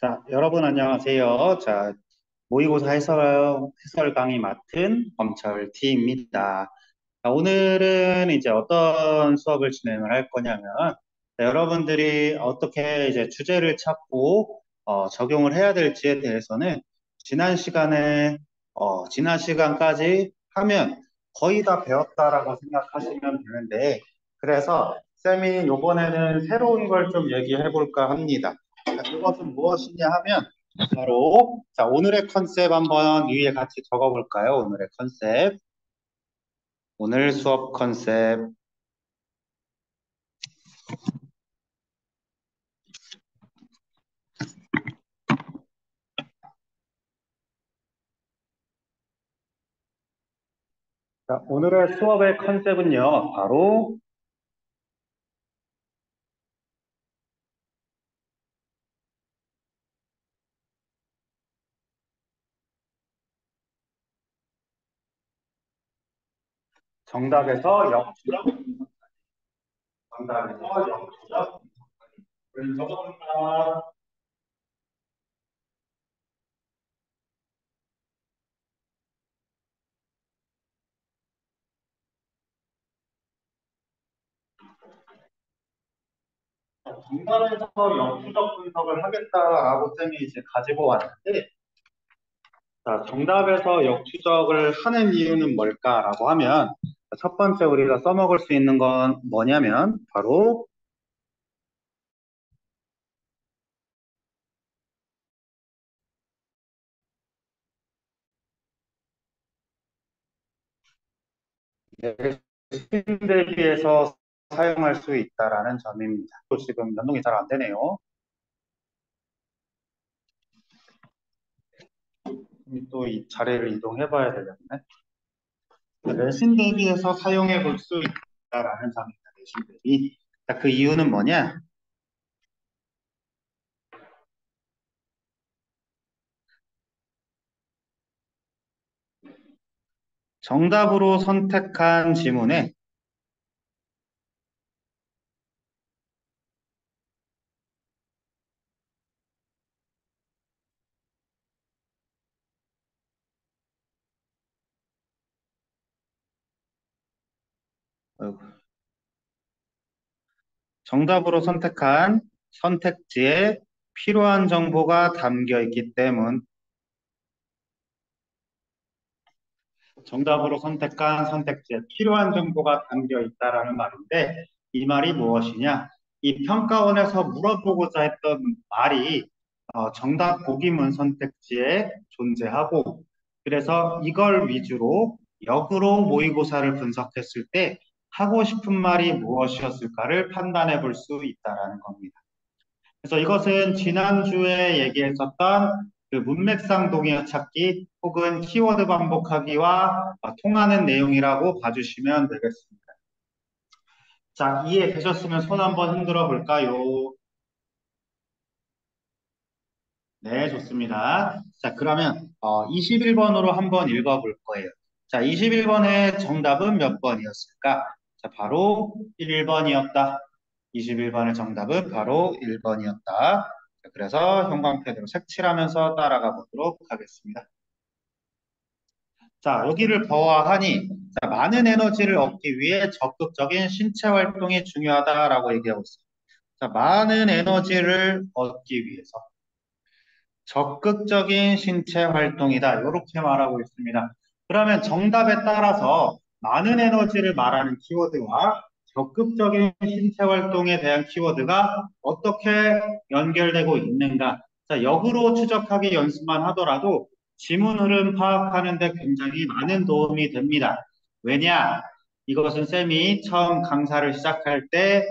자, 여러분 안녕하세요. 자, 모의고사 해설, 해설 강의 맡은 엄철 T입니다. 자, 오늘은 이제 어떤 수업을 진행을 할 거냐면, 자, 여러분들이 어떻게 이제 주제를 찾고 어, 적용을 해야 될지에 대해서는 지난 시간에, 어, 지난 시간까지 하면 거의 다 배웠다라고 생각하시면 되는데, 그래서 쌤이 이번에는 새로운 걸 좀 얘기해 볼까 합니다. 자, 이것은 무엇이냐 하면 바로 자 오늘의 컨셉 한번 위에 같이 적어볼까요? 오늘의 컨셉 오늘 수업 컨셉 자, 오늘의 수업의 컨셉은요 바로 정답에서 역추적 정답에서 역추적 적어볼까? 정답에서 역추적 분석을 하겠다라고 쌤이 이제 가지고 왔는데 자, 정답에서 역추적을 하는 이유는 뭘까라고 하면 첫 번째 우리가 써먹을 수 있는 건 뭐냐면 바로 내신 대비해서 사용할 수 있다라는 점입니다. 또 지금 연동이 잘 안 되네요. 또 이 자리를 이동해 봐야 되겠네. 내신 대비해서 사용해 볼 수 있다라는 점입니다. 내신 대비. 자, 그 이유는 뭐냐? 정답으로 선택한 지문에 정답으로 선택한 선택지에 필요한 정보가 담겨 있기 때문 정답으로 선택한 선택지에 필요한 정보가 담겨 있다라는 말인데 이 말이 무엇이냐? 이 평가원에서 물어보고자 했던 말이 어, 정답 보기문 선택지에 존재하고 그래서 이걸 위주로 역으로 모의고사를 분석했을 때 하고 싶은 말이 무엇이었을까를 판단해 볼 수 있다라는 겁니다. 그래서 이것은 지난주에 얘기했었던 그 문맥상 동의어 찾기 혹은 키워드 반복하기와 통하는 내용이라고 봐주시면 되겠습니다. 자, 이해되셨으면 손 한번 흔들어 볼까요? 네, 좋습니다. 자, 그러면 어, 21번으로 한번 읽어 볼 거예요. 자, 21번의 정답은 몇 번이었을까? 자, 바로 1번이었다. 21번의 정답은 바로 1번이었다. 그래서 형광펜으로 색칠하면서 따라가 보도록 하겠습니다. 자, 여기를 보아하니 자, 많은 에너지를 얻기 위해 적극적인 신체 활동이 중요하다라고 얘기하고 있습니다. 자, 많은 에너지를 얻기 위해서 적극적인 신체 활동이다. 이렇게 말하고 있습니다. 그러면 정답에 따라서 많은 에너지를 말하는 키워드와 적극적인 신체 활동에 대한 키워드가 어떻게 연결되고 있는가. 자, 역으로 추적하기 연습만 하더라도 지문 흐름 파악하는데 굉장히 많은 도움이 됩니다. 왜냐? 이것은 쌤이 처음 강사를 시작할 때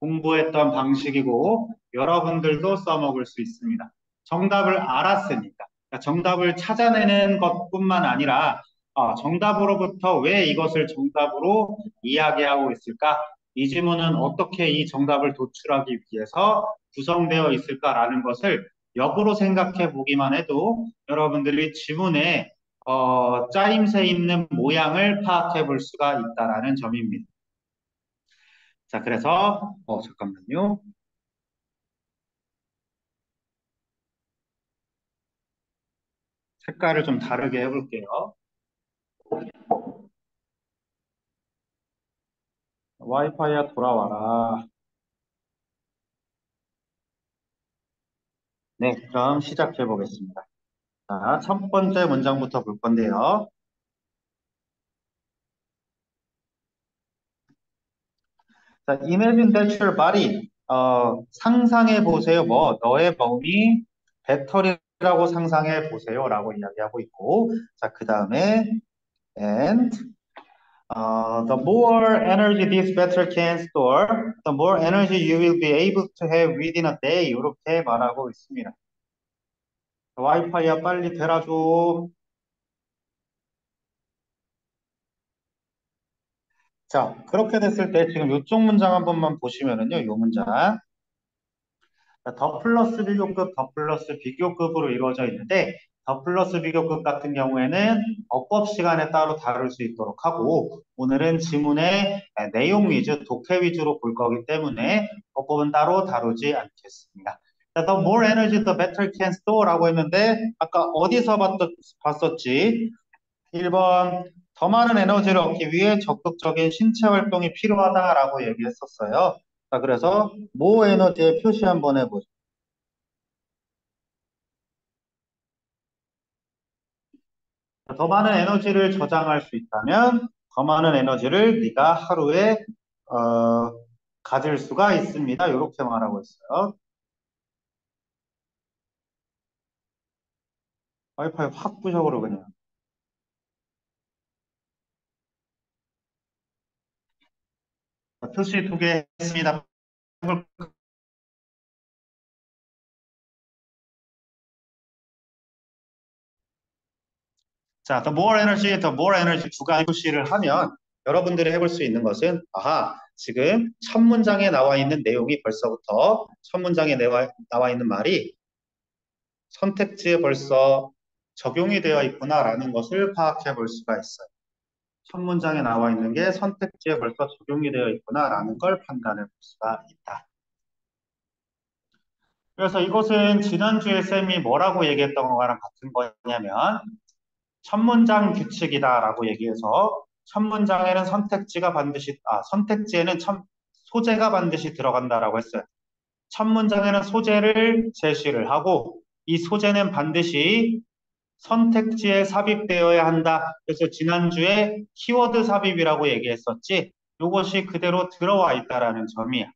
공부했던 방식이고 여러분들도 써먹을 수 있습니다. 정답을 알았으니까. 그러니까 정답을 찾아내는 것뿐만 아니라 어, 정답으로부터 왜 이것을 정답으로 이야기하고 있을까? 이 지문은 어떻게 이 정답을 도출하기 위해서 구성되어 있을까라는 것을 역으로 생각해 보기만 해도 여러분들이 지문에 어, 짜임새 있는 모양을 파악해 볼 수가 있다라는 점입니다. 자, 그래서 어, 잠깐만요. 색깔을 좀 다르게 해볼게요. 와이파이야 돌아와라. 네, 그럼 시작해 보겠습니다. 자, 첫 번째 문장부터 볼 건데요. 자, imagine that your body. 어, 상상해 보세요. 뭐, 너의 몸이 배터리라고 상상해 보세요. 라고 이야기하고 있고. 자, 그 다음에, and, uh, the more energy this battery can store, the more energy you will be able to have within a day. 이렇게 말하고 있습니다. 와이파이야 빨리 되라줘. 자, 그렇게 됐을 때 지금 이쪽 문장 한 번만 보시면은요, 이 문장. 더 플러스 비교급, 더 플러스 비교급으로 이루어져 있는데, 더 플러스 비교급 같은 경우에는 어법 시간에 따로 다룰 수 있도록 하고, 오늘은 지문의 내용 위주, 독해 위주로 볼 거기 때문에 어법은 따로 다루지 않겠습니다. The more energy the better can store 라고 했는데, 아까 어디서 봤었 지? 1번 더 많은 에너지를 얻기 위해 적극적인 신체 활동이 필요하다라고 얘기했었어요. 자, 그래서 모 에너지의 표시 한번 해보죠. 더 많은 에너지를 저장할 수 있다면 더 많은 에너지를 네가 하루에 어, 가질 수가 있습니다. 이렇게 말하고 있어요. 와이파이 확 부셔버려 그냥. 표시 두 개 했습니다. 자, the more energy, the more energy 두 가지 표시를 하면 여러분들이 해볼 수 있는 것은 아하, 지금 첫 문장에 나와 있는 내용이 벌써부터 첫 문장에 나와, 나와 있는 말이 선택지에 벌써 적용이 되어 있구나라는 것을 파악해 볼 수가 있어요. 첫 문장에 나와 있는 게 선택지에 벌써 적용이 되어 있구나라는 걸 판단해 볼 수가 있다. 그래서 이것은 지난주에 쌤이 뭐라고 얘기했던 거랑 같은 거냐면 첫 문장 규칙이다라고 얘기해서 첫 문장에는 선택지가 반드시 아 선택지에는 첫 소재가 반드시 들어간다라고 했어요. 첫 문장에는 소재를 제시를 하고 이 소재는 반드시 선택지에 삽입되어야 한다. 그래서 지난주에 키워드 삽입이라고 얘기했었지. 이것이 그대로 들어와 있다라는 점이야.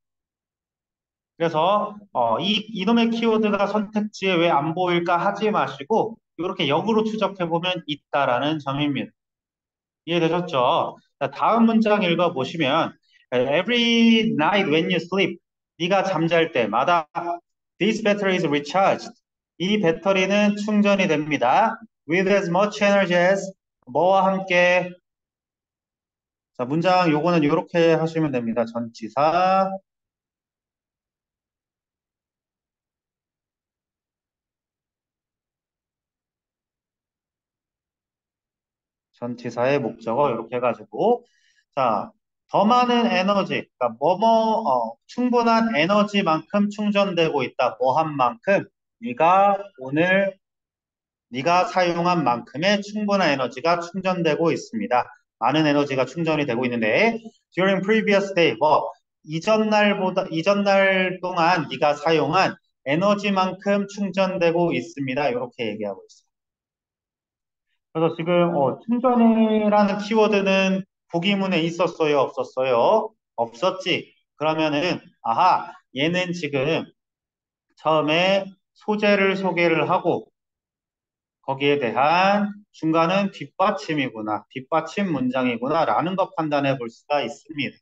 그래서 어, 이 이놈의 키워드가 선택지에 왜 안 보일까 하지 마시고 이렇게 역으로 추적해 보면 있다라는 점입니다. 이해되셨죠? 자, 다음 문장 읽어 보시면 Every night when you sleep, 네가 잠잘 때마다 This battery is recharged. 이 배터리는 충전이 됩니다. With as much energy as 뭐와 함께 자 문장 요거는 이렇게 하시면 됩니다. 전치사 전치사의 목적어 이렇게 해가지고 자 더 많은 에너지 그러니까 뭐뭐 어, 충분한 에너지만큼 충전되고 있다. 뭐 한 만큼 네가 오늘 네가 사용한 만큼의 충분한 에너지가 충전되고 있습니다. 많은 에너지가 충전이 되고 있는데 during previous day 뭐 이전 날보다 이전 날 동안 네가 사용한 에너지만큼 충전되고 있습니다. 이렇게 얘기하고 있어요. 그래서 지금 어, 충전이라는 키워드는 보기문에 있었어요? 없었어요? 없었지. 그러면은 아하 얘는 지금 처음에 소재를 소개를 하고 거기에 대한 중간은 뒷받침이구나, 뒷받침 문장이구나 라는 것 판단해 볼 수가 있습니다.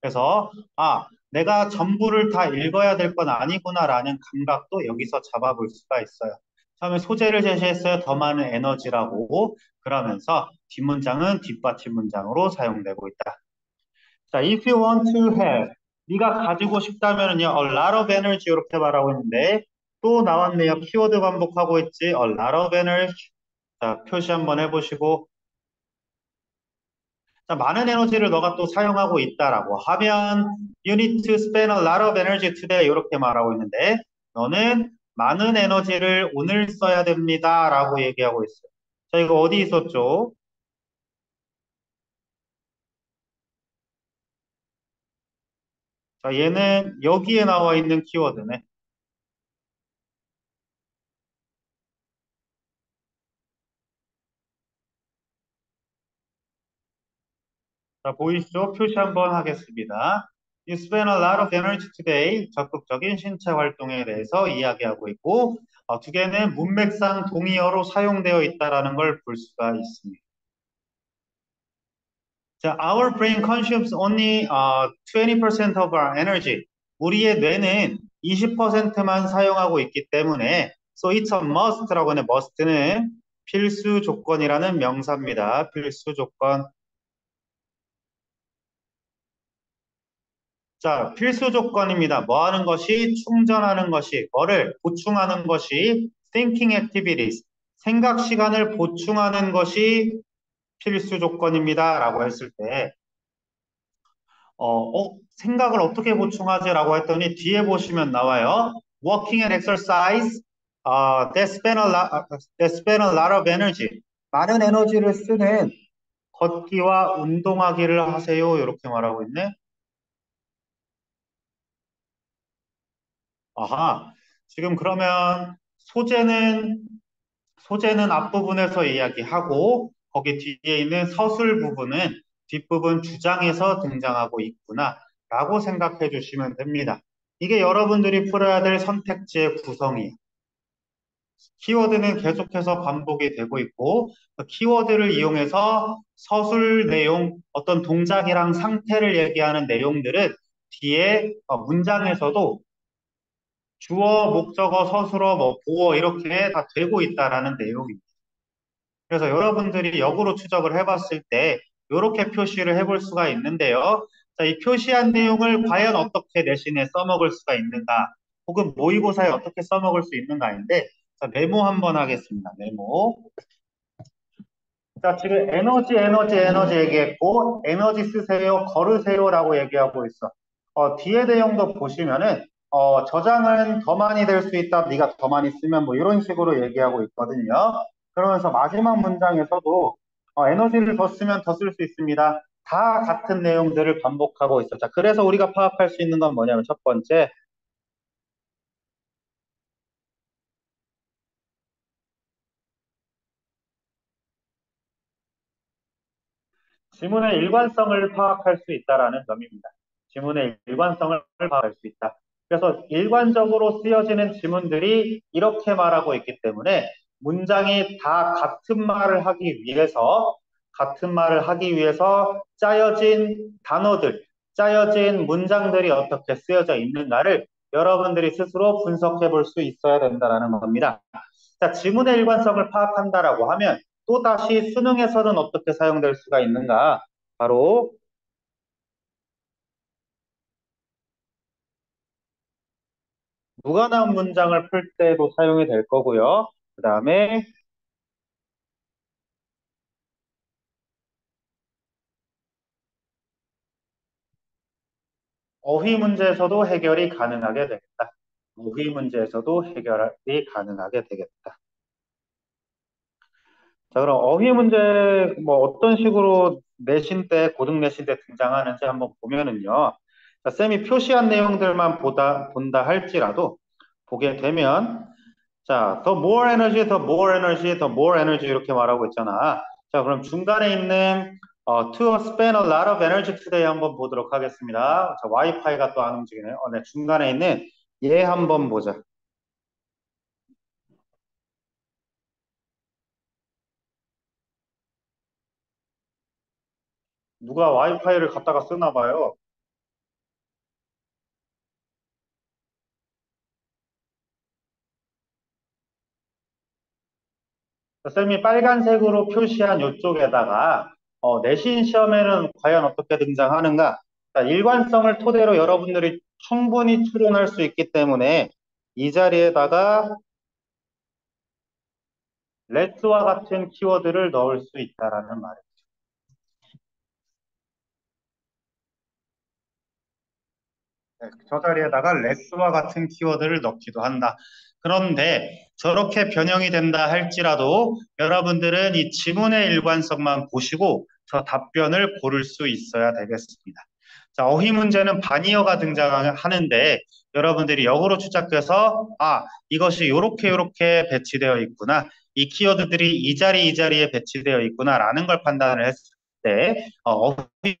그래서 아 내가 전부를 다 읽어야 될 건 아니구나 라는 감각도 여기서 잡아볼 수가 있어요. 처음에 소재를 제시했어요. 더 많은 에너지라고. 그러면서 뒷문장은 뒷받침 문장으로 사용되고 있다. 자, if you want to have 네가 가지고 싶다면은요, a lot of energy 이렇게 말하고 있는데 또 나왔네요. 키워드 반복하고 있지. a lot of energy. 자, 표시 한번 해보시고 자, 많은 에너지를 너가 또 사용하고 있다라고 하면 you need to spend a lot of energy today 이렇게 말하고 있는데 너는 많은 에너지를 오늘 써야 됩니다. 라고 얘기하고 있어요. 자, 이거 어디 있었죠? 자, 얘는 여기에 나와 있는 키워드네. 자, 보이시죠? 표시 한번 하겠습니다. You spend a lot of energy today. 적극적인 신체 활동에 대해서 이야기하고 있고, 어, 두 개는 문맥상 동의어로 사용되어 있다라는 걸 볼 수가 있습니다. 자, our brain consumes only uh, 20% of our energy. 우리의 뇌는 20%만 사용하고 있기 때문에 so it's a must라고 하는 must는 필수 조건이라는 명사입니다. 필수 조건. 자, 필수 조건입니다. 뭐 하는 것이 충전하는 것이 뭐를 보충하는 것이 thinking activities 생각 시간을 보충하는 것이 필수 조건입니다. 라고 했을 때 어, 어, 생각을 어떻게 보충하지? 라고 했더니 뒤에 보시면 나와요. Walking and exercise uh, that spend a lot, that spend a lot of energy. 많은 에너지를 쓰는 걷기와 운동하기를 하세요. 이렇게 말하고 있네. 아하, 지금 그러면 소재는 소재는 앞부분에서 이야기하고 거기 뒤에 있는 서술 부분은 뒷부분 주장에서 등장하고 있구나 라고 생각해 주시면 됩니다. 이게 여러분들이 풀어야 될 선택지의 구성이에요. 키워드는 계속해서 반복이 되고 있고 그 키워드를 이용해서 서술 내용, 어떤 동작이랑 상태를 얘기하는 내용들은 뒤에 문장에서도 주어, 목적어, 서술어, 뭐 보어 이렇게 다 되고 있다라는 내용입니다. 그래서 여러분들이 역으로 추적을 해봤을 때 이렇게 표시를 해볼 수가 있는데요. 자, 이 표시한 내용을 과연 어떻게 내신에 써먹을 수가 있는가 혹은 모의고사에 어떻게 써먹을 수 있는가인데 자, 메모 한번 하겠습니다. 메모. 자, 지금 에너지, 에너지, 에너지 얘기했고 에너지 쓰세요, 걸으세요라고 얘기하고 있어. 어, 뒤에 내용도 보시면은 어, 저장은 더 많이 될 수 있다. 네가 더 많이 쓰면 뭐 이런 식으로 얘기하고 있거든요. 그러면서 마지막 문장에서도 어, 에너지를 더 쓰면 더 쓸 수 있습니다. 다 같은 내용들을 반복하고 있어. 자, 그래서 우리가 파악할 수 있는 건 뭐냐면 첫 번째, 지문의 일관성을 파악할 수 있다라는 점입니다. 지문의 일관성을 파악할 수 있다. 그래서 일관적으로 쓰여지는 지문들이 이렇게 말하고 있기 때문에 문장이 다 같은 말을 하기 위해서 같은 말을 하기 위해서 짜여진 단어들, 짜여진 문장들이 어떻게 쓰여져 있는가를 여러분들이 스스로 분석해 볼 수 있어야 된다는 겁니다. 자, 지문의 일관성을 파악한다라고 하면 또다시 수능에서는 어떻게 사용될 수가 있는가? 바로 무관한 문장을 풀 때도 사용이 될 거고요. 그 다음에 어휘 문제에서도 해결이 가능하게 되겠다. 어휘 문제에서도 해결이 가능하게 되겠다. 자, 그럼 어휘 문제 뭐 어떤 식으로 내신 때, 고등 내신 때 등장하는지 한번 보면은요. 자, 쌤이 표시한 내용들만 보다, 본다 할지라도 보게 되면 자, the more energy, the more energy, the more energy 이렇게 말하고 있잖아. 자, 그럼 중간에 있는 어, to spend a lot of energy today 한번 보도록 하겠습니다. 자, 와이파이가 또 안 움직이네요. 어, 네, 중간에 있는 얘 한번 보자. 누가 와이파이를 갖다가 쓰나 봐요. 쌤이 빨간색으로 표시한 이쪽에다가 어, 내신 시험에는 과연 어떻게 등장하는가? 자, 일관성을 토대로 여러분들이 충분히 추론할 수 있기 때문에 이 자리에다가 let's와 같은 키워드를 넣을 수 있다라는 말이죠. 네, 저 자리에다가 let's와 같은 키워드를 넣기도 한다. 그런데 저렇게 변형이 된다 할지라도 여러분들은 이 지문의 일관성만 보시고 저 답변을 고를 수 있어야 되겠습니다. 자, 어휘 문제는 반이어가 등장하는데 여러분들이 역으로 추적해서 아, 이것이 요렇게 요렇게 배치되어 있구나. 이 키워드들이 이 자리 이 자리에 배치되어 있구나라는 걸 판단을 했을 때 어, 어휘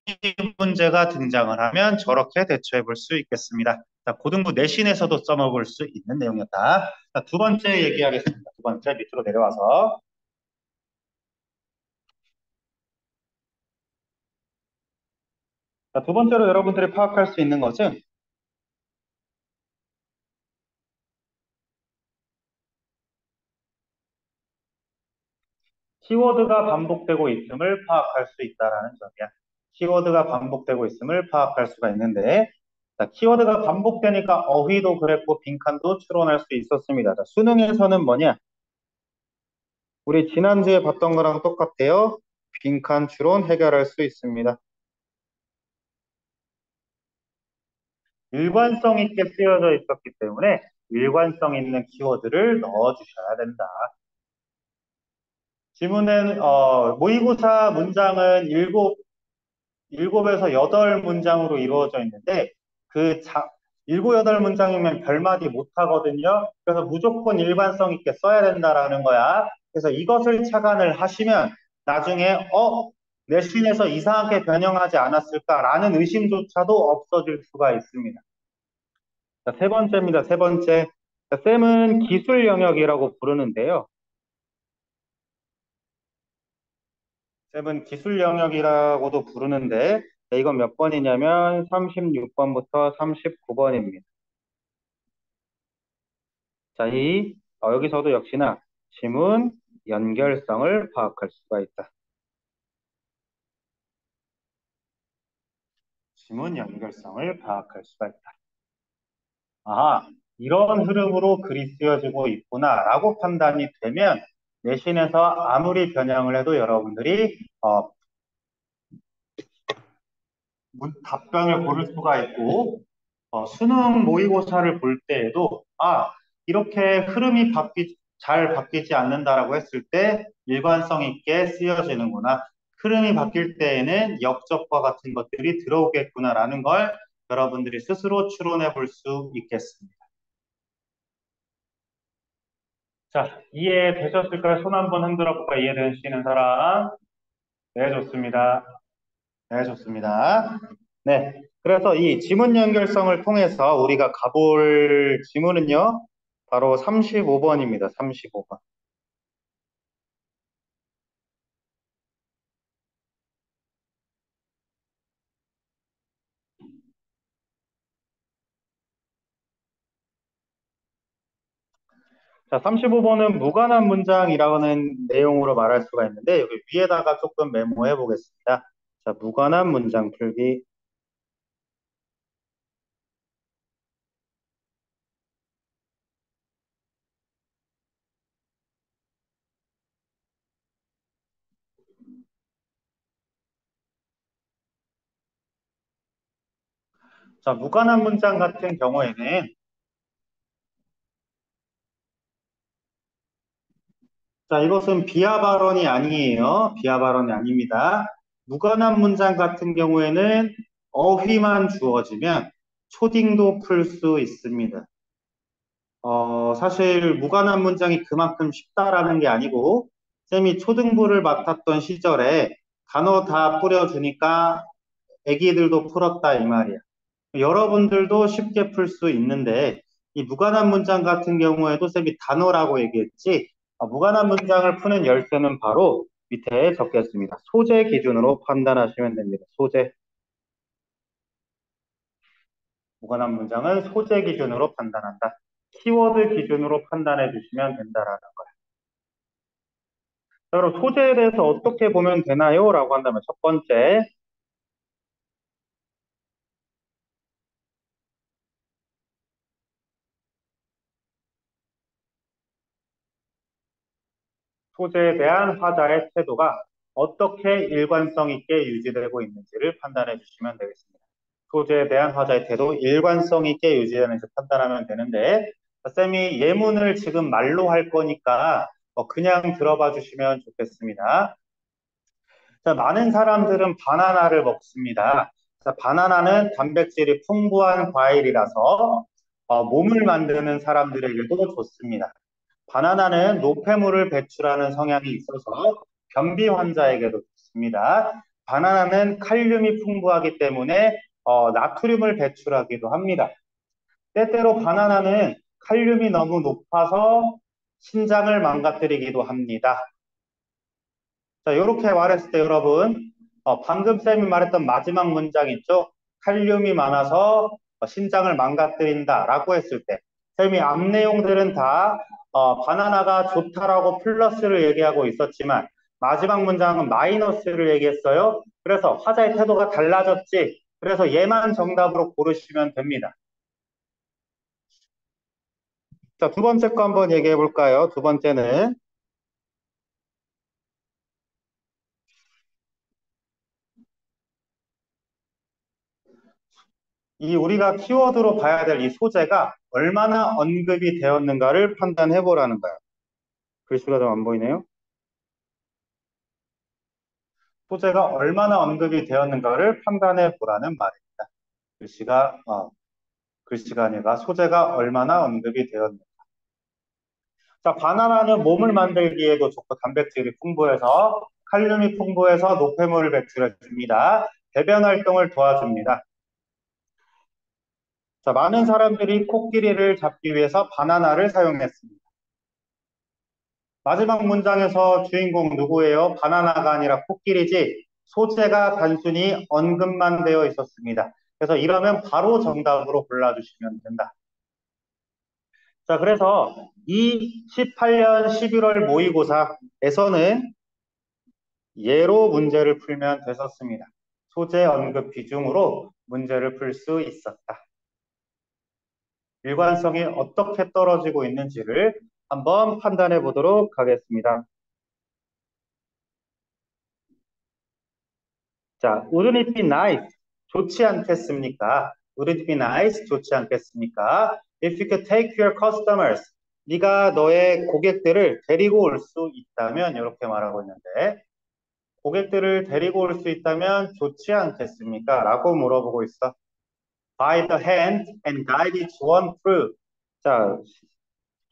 문제가 등장을 하면 저렇게 대처해 볼 수 있겠습니다. 자, 고등부 내신에서도 써먹을 수 있는 내용이었다. 자, 두 번째 얘기하겠습니다. 두 번째 밑으로 내려와서 자, 두 번째로 여러분들이 파악할 수 있는 것은 키워드가 반복되고 있음을 파악할 수 있다라는 점이야. 키워드가 반복되고 있음을 파악할 수가 있는데 자, 키워드가 반복되니까 어휘도 그랬고 빈칸도 추론할 수 있었습니다. 자, 수능에서는 뭐냐? 우리 지난주에 봤던 거랑 똑같아요. 빈칸 추론 해결할 수 있습니다. 일관성 있게 쓰여져 있었기 때문에 일관성 있는 키워드를 넣어주셔야 된다. 지문은 어, 모의고사 문장은 일곱 일곱에서 여덟 문장으로 이루어져 있는데 그 자, 일곱 여덟 문장이면 별마디 못 하거든요. 그래서 무조건 일관성 있게 써야 된다라는 거야. 그래서 이것을 착안을 하시면 나중에 어 내신에서 이상하게 변형하지 않았을까라는 의심조차도 없어질 수가 있습니다. 자, 세 번째입니다. 세 번째. 자, 쌤은 기술 영역이라고 부르는데요. 쌤은 기술 영역이라고도 부르는데 이건 몇 번이냐면 36번부터 39번입니다. 자, 이 어, 여기서도 역시나 지문 연결성을 파악할 수가 있다. 지문 연결성을 파악할 수가 있다. 아, 이런 흐름으로 글이 쓰여지고 있구나라고 판단이 되면 내신에서 아무리 변형을 해도 여러분들이 어, 답변을 고를 수가 있고 어, 수능 모의고사를 볼 때에도 아 이렇게 흐름이 바뀌 잘 바뀌지 않는다라고 했을 때 일관성 있게 쓰여지는구나. 흐름이 바뀔 때에는 역적과 같은 것들이 들어오겠구나라는 걸 여러분들이 스스로 추론해 볼 수 있겠습니다. 자, 이해되셨을까요? 손 한번 흔들어 볼까요? 이해되시는 사람? 네, 좋습니다. 네, 좋습니다. 네, 그래서 이 지문 연결성을 통해서 우리가 가볼 지문은요, 바로 35번입니다. 35번. 자, 35번은 무관한 문장이라는 내용으로 말할 수가 있는데 여기 위에다가 조금 메모해 보겠습니다. 자, 무관한 문장 풀기. 자, 무관한 문장 같은 경우에는 자, 이것은 비하 발언이 아니에요. 비하 발언이 아닙니다. 무관한 문장 같은 경우에는 어휘만 주어지면 초딩도 풀 수 있습니다. 어, 사실 무관한 문장이 그만큼 쉽다라는 게 아니고 쌤이 초등부를 맡았던 시절에 단어 다 뿌려주니까 애기들도 풀었다 이 말이야. 여러분들도 쉽게 풀 수 있는데 이 무관한 문장 같은 경우에도 쌤이 단어라고 얘기했지 아, 무관한 문장을 푸는 열쇠는 바로 밑에 적겠습니다. 소재 기준으로 판단하시면 됩니다. 소재. 무관한 문장은 소재 기준으로 판단한다. 키워드 기준으로 판단해 주시면 된다라는 거예요. 자, 그럼 소재에 대해서 어떻게 보면 되나요? 라고 한다면 첫 번째, 소재에 대한 화자의 태도가 어떻게 일관성 있게 유지되고 있는지를 판단해 주시면 되겠습니다. 소재에 대한 화자의 태도 일관성 있게 유지되는지 판단하면 되는데 쌤이 예문을 지금 말로 할 거니까 어, 그냥 들어봐 주시면 좋겠습니다. 자, 많은 사람들은 바나나를 먹습니다. 자, 바나나는 단백질이 풍부한 과일이라서 어, 몸을 만드는 사람들에게도 좋습니다. 바나나는 노폐물을 배출하는 성향이 있어서 변비 환자에게도 좋습니다. 바나나는 칼륨이 풍부하기 때문에 어, 나트륨을 배출하기도 합니다. 때때로 바나나는 칼륨이 너무 높아서 신장을 망가뜨리기도 합니다. 자, 이렇게 말했을 때 여러분, 어, 방금 쌤이 말했던 마지막 문장 있죠? 칼륨이 많아서 어, 신장을 망가뜨린다 라고 했을 때 쌤이 앞 내용들은 다 어, 바나나가 좋다라고 플러스를 얘기하고 있었지만 마지막 문장은 마이너스를 얘기했어요. 그래서 화자의 태도가 달라졌지. 그래서 얘만 정답으로 고르시면 됩니다. 자, 두 번째 거 한번 얘기해 볼까요? 두 번째는 이 우리가 키워드로 봐야 될 이 소재가 얼마나 언급이 되었는가를 판단해 보라는 거예요. 글씨가 좀 안 보이네요. 소재가 얼마나 언급이 되었는가를 판단해 보라는 말입니다. 글씨가 어, 글씨가 아니라 소재가 얼마나 언급이 되었는가. 자, 바나나는 몸을 만들기에도 좋고 단백질이 풍부해서 칼륨이 풍부해서 노폐물을 배출해 줍니다. 배변 활동을 도와줍니다. 자, 많은 사람들이 코끼리를 잡기 위해서 바나나를 사용했습니다. 마지막 문장에서 주인공 누구예요? 바나나가 아니라 코끼리지 소재가 단순히 언급만 되어 있었습니다. 그래서 이러면 바로 정답으로 골라주시면 된다. 자, 그래서 이 18년 11월 모의고사에서는 예로 문제를 풀면 됐었습니다. 소재 언급 비중으로 문제를 풀 수 있었다. 일관성이 어떻게 떨어지고 있는지를 한번 판단해 보도록 하겠습니다. 자, wouldn't it be nice? 좋지 않겠습니까? Wouldn't it be nice? 좋지 않겠습니까? If you could take your customers. 네가 너의 고객들을 데리고 올 수 있다면 이렇게 말하고 있는데 고객들을 데리고 올 수 있다면 좋지 않겠습니까? 라고 물어보고 있어. By the hand and guide each one through. 자,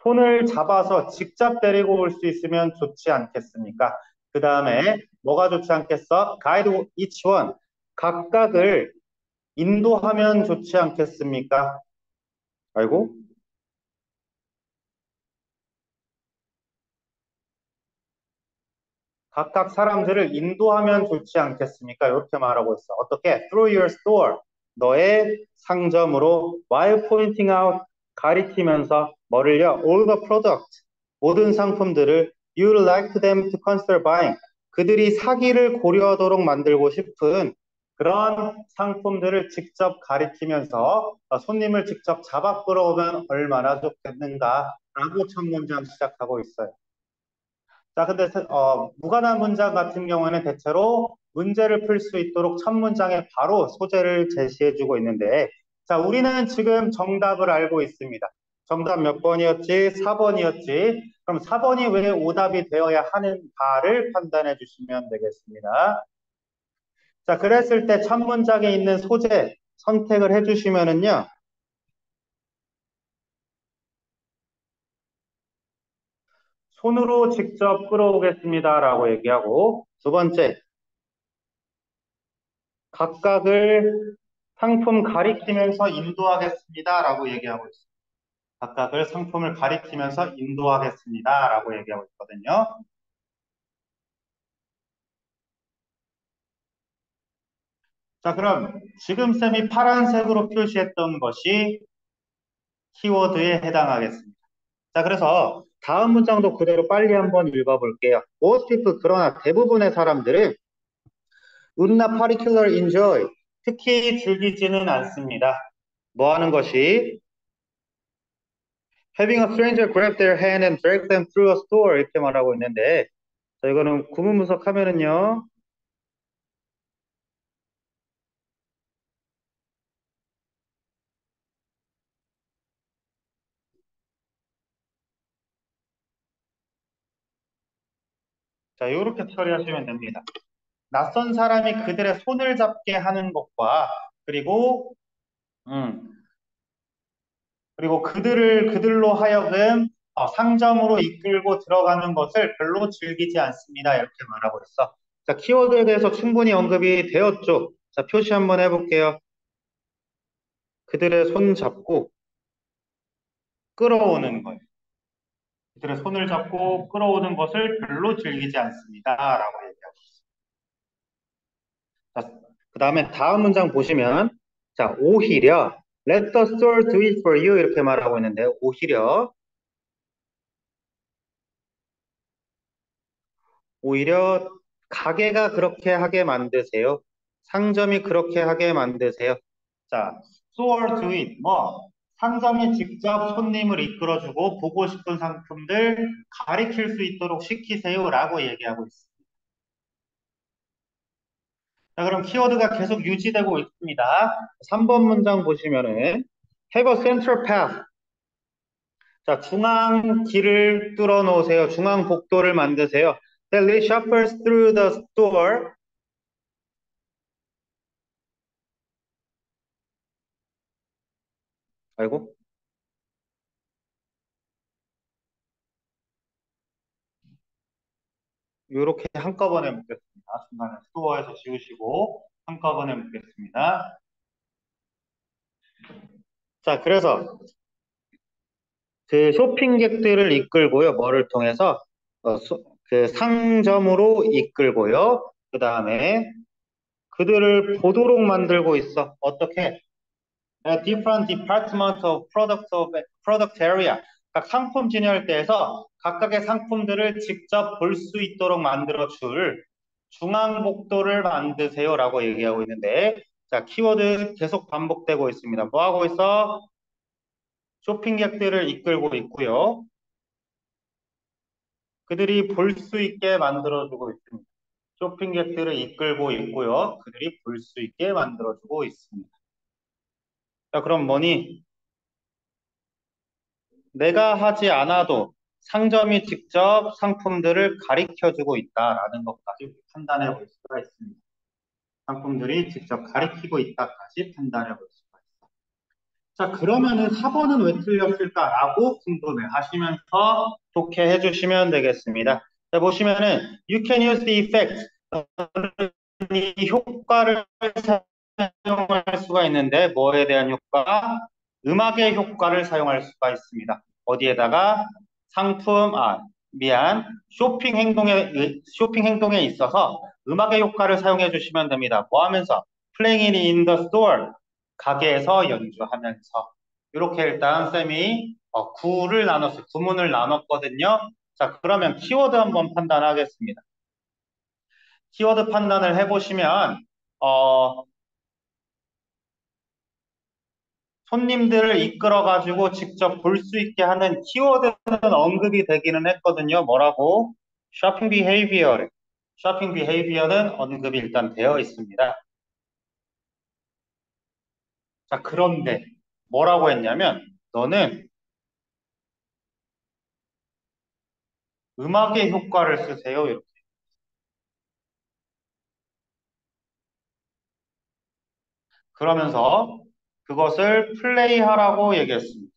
손을 잡아서 직접 데리고 올 수 있으면 좋지 않겠습니까? 그 다음에 뭐가 좋지 않겠어? Guide each one. 각각을 인도하면 좋지 않겠습니까? 아이고. 각각 사람들을 인도하면 좋지 않겠습니까? 이렇게 말하고 있어. 어떻게? Through your store. 너의 상점으로 while pointing out 가리키면서 뭐를요? All the products. 모든 상품들을 you like them to consider buying. 그들이 사기를 고려하도록 만들고 싶은 그런 상품들을 직접 가리키면서 손님을 직접 잡아 끌어오면 얼마나 좋겠는가라고 첫 문장 시작하고 있어요. 자, 근데 어, 무관한 문장 같은 경우에는 대체로 문제를 풀 수 있도록 첫 문장에 바로 소재를 제시해주고 있는데, 자, 우리는 지금 정답을 알고 있습니다. 정답 몇 번이었지? 4번이었지. 그럼 4번이 왜 오답이 되어야 하는가를 판단해 주시면 되겠습니다. 자, 그랬을 때 첫 문장에 있는 소재 선택을 해 주시면은요. 손으로 직접 끌어오겠습니다. 라고 얘기하고, 두 번째, 각각을 상품 가리키면서 인도하겠습니다. 라고 얘기하고 있습니다. 각각을 상품을 가리키면서 인도하겠습니다. 라고 얘기하고 있거든요. 자, 그럼 지금 쌤이 파란색으로 표시했던 것이 키워드에 해당하겠습니다. 자, 그래서 다음 문장도 그대로 빨리 한번 읽어볼게요. Most people, 그러나 대부분의 사람들은 would not particularly enjoy 특히 즐기지는 않습니다. 뭐 하는 것이 having a stranger grab their hand and drag them through a store 이렇게 말하고 있는데 자 이거는 구문 분석하면은요 자, 이렇게 처리하시면 됩니다. 낯선 사람이 그들의 손을 잡게 하는 것과 그리고 음, 그리고 그들을 그들로 하여금 어, 상점으로 이끌고 들어가는 것을 별로 즐기지 않습니다. 이렇게 말하고 있어. 자, 키워드에 대해서 충분히 언급이 되었죠. 자, 표시 한번 해볼게요. 그들의 손 잡고 끌어오는 거예요. 그들의 손을 잡고 끌어오는 것을 별로 즐기지 않습니다. 라고 얘기하고 있습니다. 자, 그 다음에 다음 문장 보시면 자, 오히려 Let the store do it for you 이렇게 말하고 있는데 오히려 오히려 가게가 그렇게 하게 만드세요. 상점이 그렇게 하게 만드세요. 자, store do it 뭐 상점이 직접 손님을 이끌어주고 보고 싶은 상품들 가리킬 수 있도록 시키세요 라고 얘기하고 있습니다. 자, 그럼 키워드가 계속 유지되고 있습니다. 3번 문장 보시면은 have a central path. 자, 중앙 길을 뚫어 놓으세요. 중앙 복도를 만드세요. That lead shoppers through the store. 아이고. 이렇게 한꺼번에 묶겠습니다. 중간에 스토어에서 지우시고 한꺼번에 묶겠습니다. 자, 그래서 그 쇼핑객들을 이끌고요. 뭐를 통해서 어, 소, 그 상점으로 이끌고요. 그 다음에 그들을 보도록 만들고 있어. 어떻게? different departments of product of product area. 각 상품 진열대에서 각각의 상품들을 직접 볼 수 있도록 만들어 줄 중앙복도를 만드세요라고 얘기하고 있는데 자 키워드 계속 반복되고 있습니다. 뭐 하고 있어? 쇼핑객들을 이끌고 있고요. 그들이 볼 수 있게 만들어주고 있습니다. 쇼핑객들을 이끌고 있고요. 그들이 볼 수 있게 만들어주고 있습니다. 자, 그럼 뭐니? 내가 하지 않아도 상점이 직접 상품들을 가리켜주고 있다라는 것까지 판단해 볼 수가 있습니다. 상품들이 직접 가리키고 있다까지 판단해 볼 수가 있어. 자, 그러면은 4번은 왜 틀렸을까라고 궁금해 하시면서 독해해 주시면 되겠습니다. 자, 보시면은 you can use the effect 이 효과를 사용할 수가 있는데 뭐에 대한 효과? 음악의 효과를 사용할 수가 있습니다. 어디에다가 상품, 아, 미안, 쇼핑 행동에, 쇼핑 행동에 있어서 음악의 효과를 사용해 주시면 됩니다. 뭐 하면서? playing in the store. 가게에서 연주하면서. 이렇게 일단 쌤이 어, 구를 나눴어요. 구문을 나눴거든요. 자, 그러면 키워드 한번 판단하겠습니다. 키워드 판단을 해보시면, 어, 손님들을 이끌어가지고 직접 볼 수 있게 하는 키워드는 언급이 되기는 했거든요. 뭐라고? shopping behavior. Shopping behavior는 언급이 일단 되어 있습니다. 자, 그런데 뭐라고 했냐면 너는 음악의 효과를 쓰세요. 이렇게. 그러면서 그것을 플레이하라고 얘기했습니다.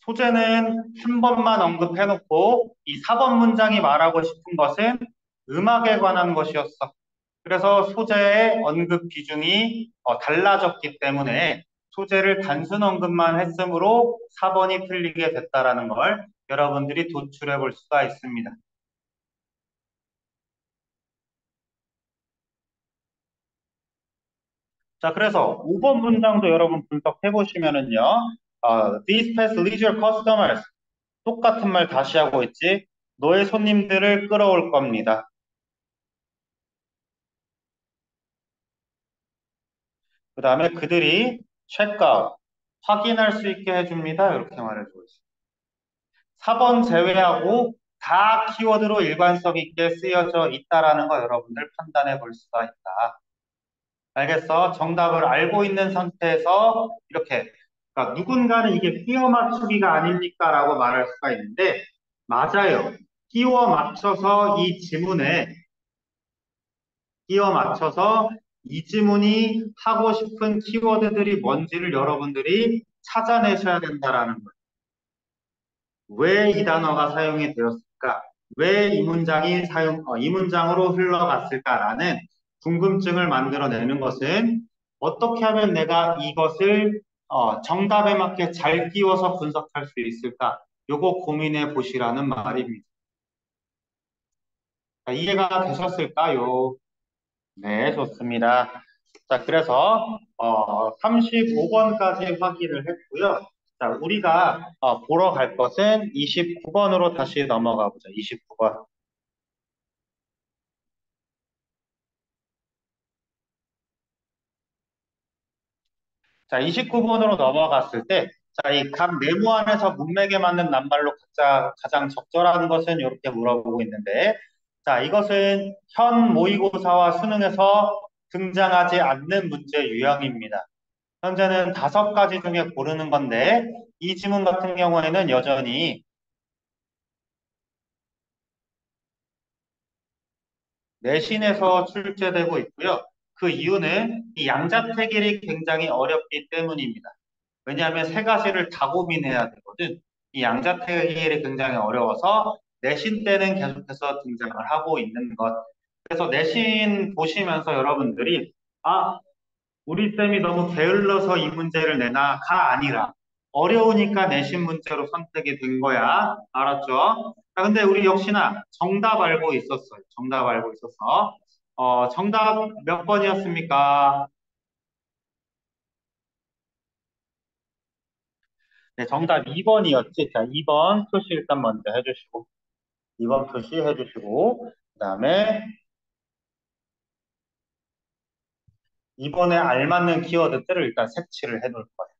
소재는 한 번만 언급해놓고 이 4번 문장이 말하고 싶은 것은 음악에 관한 것이었어. 그래서 소재의 언급 비중이 어, 달라졌기 때문에 소재를 단순 언급만 했으므로 4번이 틀리게 됐다라는 걸 여러분들이 도출해 볼 수가 있습니다. 자, 그래서 5번 문장도 여러분 분석해 보시면은요. 어, These past leisure customers 똑같은 말 다시 하고 있지. 너의 손님들을 끌어올 겁니다. 그 다음에 그들이 체크아웃, 확인할 수 있게 해줍니다. 이렇게 말해주고 있습니다. 4번 제외하고 다 키워드로 일관성 있게 쓰여져 있다라는 거 여러분들 판단해 볼 수가 있다. 알겠어? 정답을 알고 있는 상태에서 이렇게 그러니까 누군가는 이게 끼어 맞추기가 아닙니까? 라고 말할 수가 있는데 맞아요. 끼워 맞춰서 이 지문에 끼워 맞춰서 이 지문이 하고 싶은 키워드들이 뭔지를 여러분들이 찾아내셔야 된다라는 거예요. 왜 이 단어가 사용이 되었을까? 왜 이 문장이 사용, 어, 이 문장으로 흘러갔을까라는 궁금증을 만들어내는 것은 어떻게 하면 내가 이것을 어, 정답에 맞게 잘 끼워서 분석할 수 있을까? 요거 고민해 보시라는 말입니다. 자, 이해가 되셨을까요? 네, 좋습니다. 자, 그래서 어, 35번까지 확인을 했고요. 자, 우리가 어, 보러 갈 것은 29번으로 다시 넘어가 보자. 29번. 자, 29번으로 넘어갔을 때, 자, 이 각 네모 안에서 문맥에 맞는 낱말로 각자 가장 적절한 것은 이렇게 물어보고 있는데, 자, 이것은 현 모의고사와 수능에서 등장하지 않는 문제 유형입니다. 현재는 다섯 가지 중에 고르는 건데, 이 지문 같은 경우에는 여전히 내신에서 출제되고 있고요. 그 이유는 이 양자택일이 굉장히 어렵기 때문입니다. 왜냐하면 세 가지를 다 고민해야 되거든. 이 양자택일이 굉장히 어려워서 내신 때는 계속해서 등장을 하고 있는 것. 그래서 내신 보시면서 여러분들이 아, 우리 쌤이 너무 게을러서 이 문제를 내나가 아니라 어려우니까 내신 문제로 선택이 된 거야. 알았죠? 자, 근데 우리 역시나 정답 알고 있었어요. 정답 알고 있었어. 어, 정답 몇 번이었습니까? 네, 정답 2번이었지. 자, 2번 표시 일단 먼저 해주시고, 2번 표시 해주시고, 그 다음에 2번에 알맞는 키워드들을 일단 색칠을 해놓을 거예요.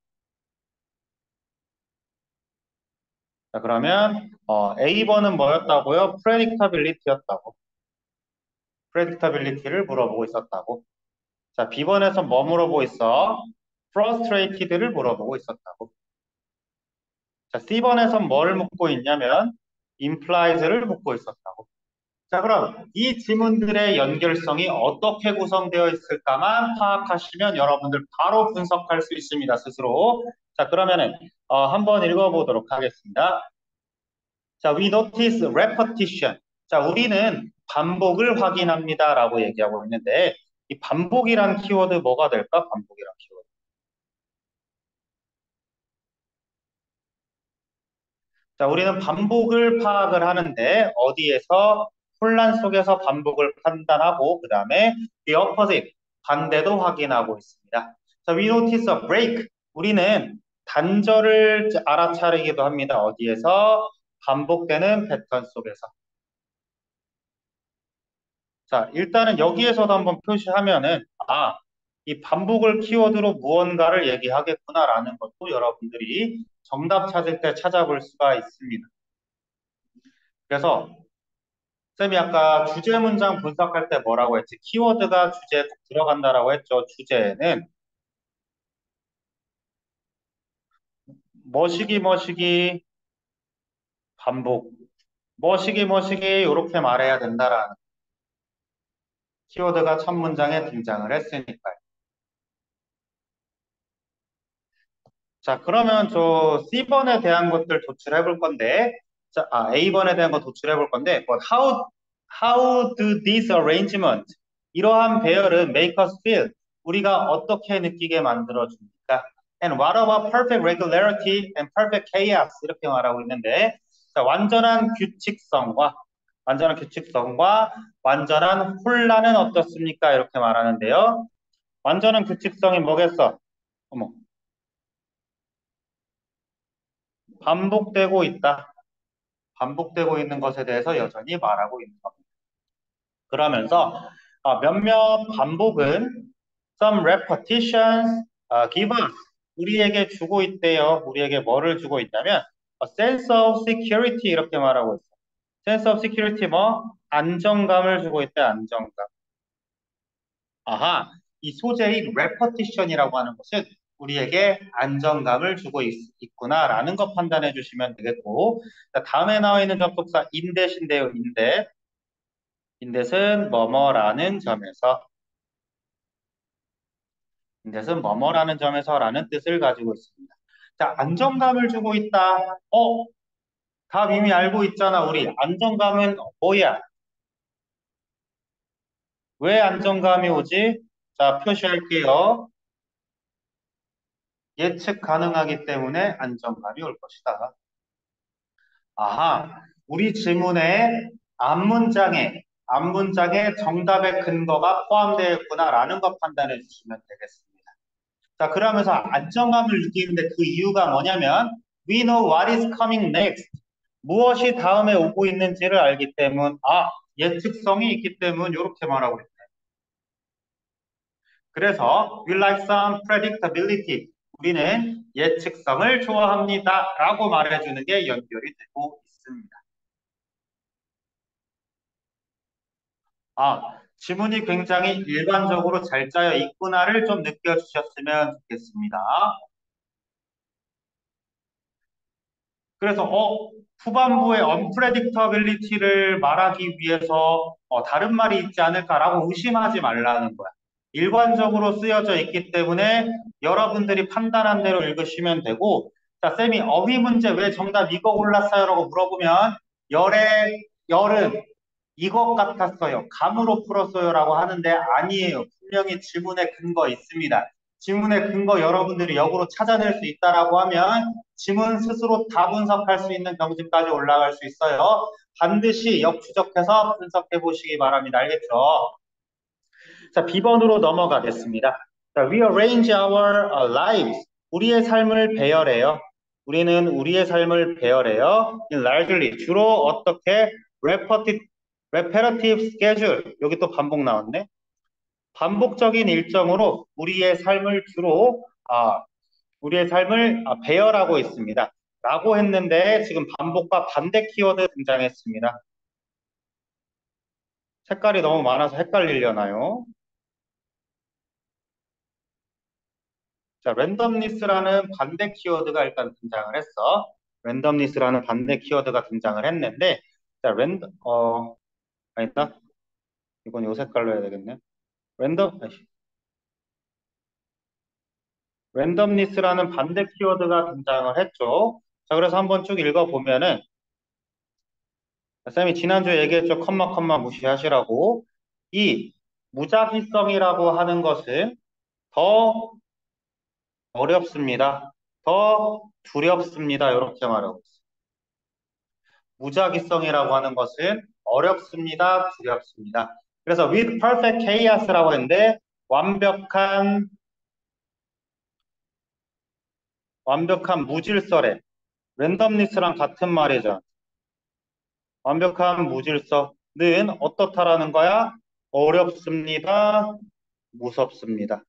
자, 그러면 어, A번은 뭐였다고요? predictability였다고. Predictability를 물어보고 있었다고. 자, B번에서 뭐 물어보고 있어? frustrated를 물어보고 있었다고. 자, C번에서 뭘 묻고 있냐면 implies를 묻고 있었다고. 자, 그럼 이 지문들의 연결성이 어떻게 구성되어 있을까만 파악하시면 여러분들 바로 분석할 수 있습니다, 스스로. 자, 그러면은 어, 한번 읽어보도록 하겠습니다. 자, we notice repetition. 자, 우리는 반복을 확인합니다. 라고 얘기하고 있는데, 이 반복이란 키워드 뭐가 될까? 반복이란 키워드. 자, 우리는 반복을 파악을 하는데, 어디에서 혼란 속에서 반복을 판단하고, 그 다음에 the opposite, 반대도 확인하고 있습니다. 자, we notice a break. 우리는 단절을 알아차리기도 합니다. 어디에서? 반복되는 패턴 속에서. 자, 일단은 여기에서도 한번 표시하면은, 아, 이 반복을 키워드로 무언가를 얘기하겠구나라는 것도 여러분들이 정답 찾을 때 찾아볼 수가 있습니다. 그래서 쌤이 아까 주제 문장 분석할 때 뭐라고 했지? 키워드가 주제에 꼭 들어간다라고 했죠. 주제는 뭐시기 뭐시기 반복 뭐시기 뭐시기 이렇게 말해야 된다라는 키워드가 첫 문장에 등장을 했으니까요. 자, 그러면 저 C번에 대한 것들 도출해 볼 건데, 자, 아, A번에 대한 거 도출해 볼 건데, but how, how do this arrangement, 이러한 배열은 make us feel, 우리가 어떻게 느끼게 만들어줍니까? And what about perfect regularity and perfect chaos? 이렇게 말하고 있는데, 자, 완전한 규칙성과, 완전한 규칙성과 완전한 혼란은 어떻습니까? 이렇게 말하는데요. 완전한 규칙성이 뭐겠어? 어머. 반복되고 있다. 반복되고 있는 것에 대해서 여전히 말하고 있는 겁니다. 그러면서 어, 몇몇 반복은 some repetitions uh, give us 우리에게 주고 있대요. 우리에게 뭐를 주고 있냐면 a sense of security 이렇게 말하고 있어요. Sense of security 뭐 안정감을 주고 있대 안정감. 아하 이 소재인 repetition이라고 하는 것은 우리에게 안정감을 주고 있, 구나라는 거 판단해 주시면 되겠고 자, 다음에 나와 있는 접속사 인댓인데요. 인댓. 인댓은 뭐뭐라는 점에서 인댓은 뭐뭐라는 점에서라는 뜻을 가지고 있습니다. 자, 안정감을 주고 있다. 어? 답 이미 알고 있잖아, 우리. 안정감은 뭐야? 왜 안정감이 오지? 자, 표시할게요. 예측 가능하기 때문에 안정감이 올 것이다. 아하, 우리 질문에 앞문장에, 앞문장에 정답의 근거가 포함되어 있구나라는 것 판단해 주시면 되겠습니다. 자, 그러면서 안정감을 느끼는데 그 이유가 뭐냐면 We know what is coming next. 무엇이 다음에 오고 있는지를 알기 때문, 아, 예측성이 있기 때문 이렇게 말하고 있네. 그래서 we like some predictability. 우리는 예측성을 좋아합니다. 라고 말해주는 게 연결이 되고 있습니다. 아, 지문이 굉장히 일반적으로 잘 짜여 있구나를 좀 느껴주셨으면 좋겠습니다. 그래서 어 후반부의 unpredictability를 말하기 위해서 어, 다른 말이 있지 않을까라고 의심하지 말라는 거야. 일관적으로 쓰여져 있기 때문에 여러분들이 판단한 대로 읽으시면 되고 자 쌤이 어휘 문제 왜 정답 이거 골랐어요? 라고 물어보면 열의 열은 이것 같았어요. 감으로 풀었어요. 라고 하는데 아니에요. 분명히 지문에 근거 있습니다. 지문의 근거 여러분들이 역으로 찾아낼 수 있다라고 하면 지문 스스로 다 분석할 수 있는 경지까지 올라갈 수 있어요. 반드시 역 추적해서 분석해 보시기 바랍니다. 알겠죠? 자, B번으로 넘어가겠습니다. 자, rearrange our lives. 우리의 삶을 배열해요. 우리는 우리의 삶을 배열해요. largely 주로 어떻게 repetitive, repetitive schedule 여기 또 반복 나왔네. 반복적인 일정으로 우리의 삶을 주로 아, 우리의 삶을 아, 배열하고 있습니다. 라고 했는데 지금 반복과 반대 키워드 등장했습니다. 색깔이 너무 많아서 헷갈리려나요? 자, 랜덤니스라는 반대 키워드가 일단 등장을 했어. 랜덤니스라는 반대 키워드가 등장을 했는데, 자, 랜덤, 어, 아니다. 이건 요 색깔로 해야 되겠네. 랜덤. 랜덤니스라는 반대 키워드가 등장을 했죠. 자, 그래서 한번 쭉 읽어보면은, 쌤이 지난주에 얘기했죠. 컴마, 컴마 무시하시라고. 이 무작위성이라고 하는 것은 더 어렵습니다. 더 두렵습니다. 이렇게 말하고 있어요. 무작위성이라고 하는 것은 어렵습니다. 두렵습니다. 그래서 with perfect chaos라고 했는데 완벽한 완벽한 무질서래 랜덤니스랑 같은 말이죠. 완벽한 무질서는 어떻다라는 거야? 어렵습니다. 무섭습니다.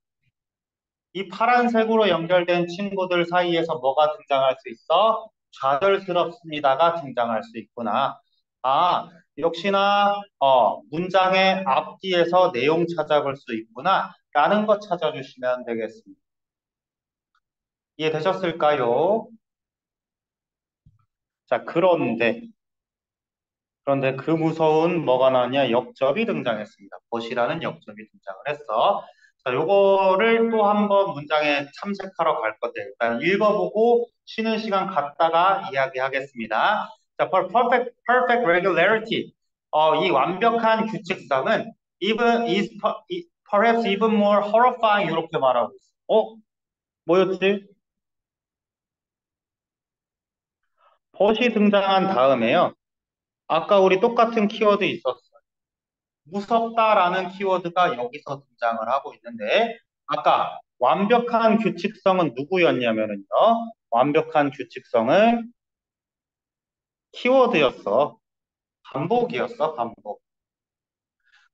이 파란색으로 연결된 친구들 사이에서 뭐가 등장할 수 있어? 좌절스럽습니다가 등장할 수 있구나. 아, 역시나 어, 문장의 앞뒤에서 내용 찾아볼 수 있구나 라는 거 찾아주시면 되겠습니다. 이해되셨을까요? 자, 그런데 그런데 그 무서운 뭐가 나왔냐? 역접이 등장했습니다. 벗이라는 역접이 등장을 했어. 자, 요거를 또 한번 문장에 참색하러 갈 건데 일단 읽어보고 쉬는 시간 갖다가 이야기하겠습니다. 자, perfect, perfect regularity. 어, 이 완벽한 규칙성은 even is perhaps even more horrifying 이렇게 말하고 있어. 어? 뭐였지? 벗이 등장한 다음에요. 아까 우리 똑같은 키워드 있었어요. 무섭다라는 키워드가 여기서 등장을 하고 있는데 아까 완벽한 규칙성은 누구였냐면요. 완벽한 규칙성은 키워드였어. 반복이었어, 반복.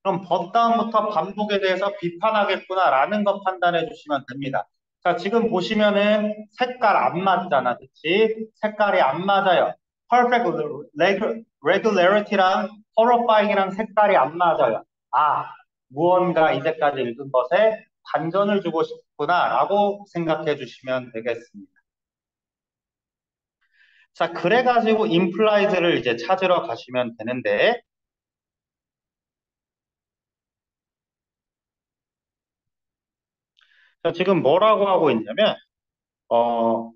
그럼 벗 다음부터 반복에 대해서 비판하겠구나라는 거 판단해 주시면 됩니다. 자, 지금 보시면은 색깔 안 맞잖아, 그치? 색깔이 안 맞아요. perfect regularity랑 horrifying이랑 색깔이 안 맞아요. 아, 무언가 이제까지 읽은 것에 반전을 주고 싶구나라고 생각해 주시면 되겠습니다. 자, 그래가지고 implied를 이제 찾으러 가시면 되는데, 자, 지금 뭐라고 하고 있냐면, 어,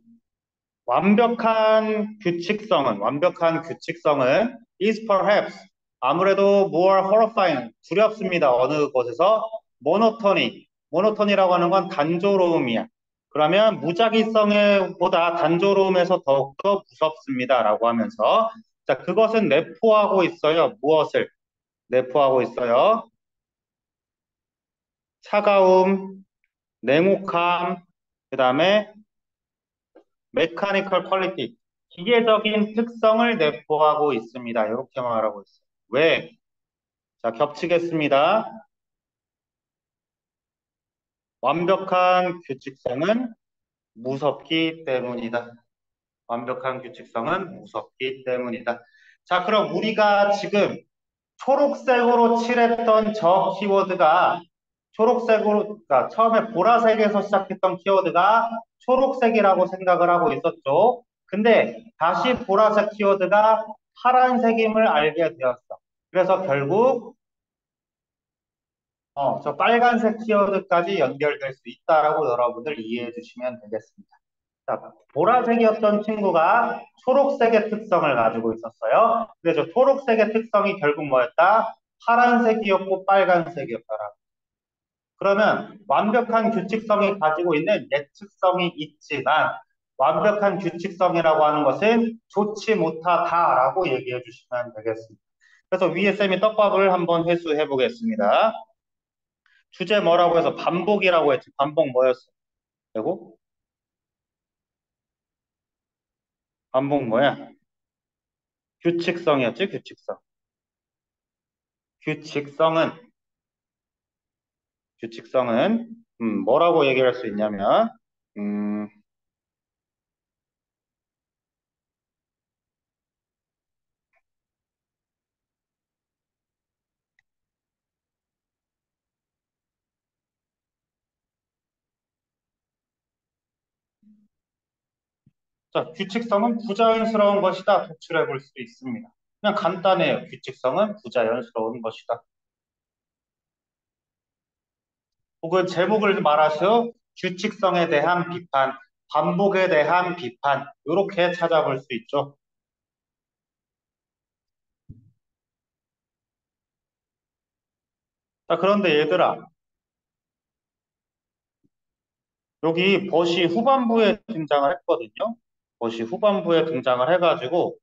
완벽한 규칙성은, 완벽한 규칙성은 is perhaps 아무래도 more horrifying, 두렵습니다. 어느 곳에서 monotony, monoton이라고 하는 건 단조로움이야. 그러면 무작위성보다 단조로움에서 더욱더 무섭습니다. 라고 하면서 자 그것은 내포하고 있어요. 무엇을? 내포하고 있어요. 차가움, 냉혹함, 그 다음에 mechanical quality, 기계적인 특성을 내포하고 있습니다. 이렇게 말하고 있어요. 왜? 자, 겹치겠습니다. 완벽한 규칙성은 무섭기 때문이다. 완벽한 규칙성은 무섭기 때문이다. 자, 그럼 우리가 지금 초록색으로 칠했던 저 키워드가 초록색으로, 그러니까 처음에 보라색에서 시작했던 키워드가 초록색이라고 생각을 하고 있었죠. 근데 다시 보라색 키워드가 파란색임을 알게 되었어. 그래서 결국 어, 저 빨간색 키워드까지 연결될 수 있다라고 여러분들 이해해 주시면 되겠습니다. 자, 보라색이었던 친구가 초록색의 특성을 가지고 있었어요. 근데 저 초록색의 특성이 결국 뭐였다? 파란색이었고 빨간색이었다라고. 그러면 완벽한 규칙성이 가지고 있는 예측성이 있지만 완벽한 규칙성이라고 하는 것은 좋지 못하다라고 얘기해 주시면 되겠습니다. 그래서 위에 쌤이 떡밥을 한번 회수해 보겠습니다. 주제 뭐라고 해서 반복이라고 했지. 반복 뭐였어? 그리고 반복 뭐야? 규칙성이었지, 규칙성. 규칙성은 규칙성은 음, 뭐라고 얘기할 수 있냐면 음, 자, 규칙성은 부자연스러운 것이다. 도출해 볼 수 있습니다. 그냥 간단해요. 규칙성은 부자연스러운 것이다. 혹은 제목을 말하셔 규칙성에 대한 비판, 반복에 대한 비판 이렇게 찾아볼 수 있죠. 자, 그런데 얘들아 여기 벗이 후반부에 등장을 했거든요. 벗이 후반부에 등장을 해가지고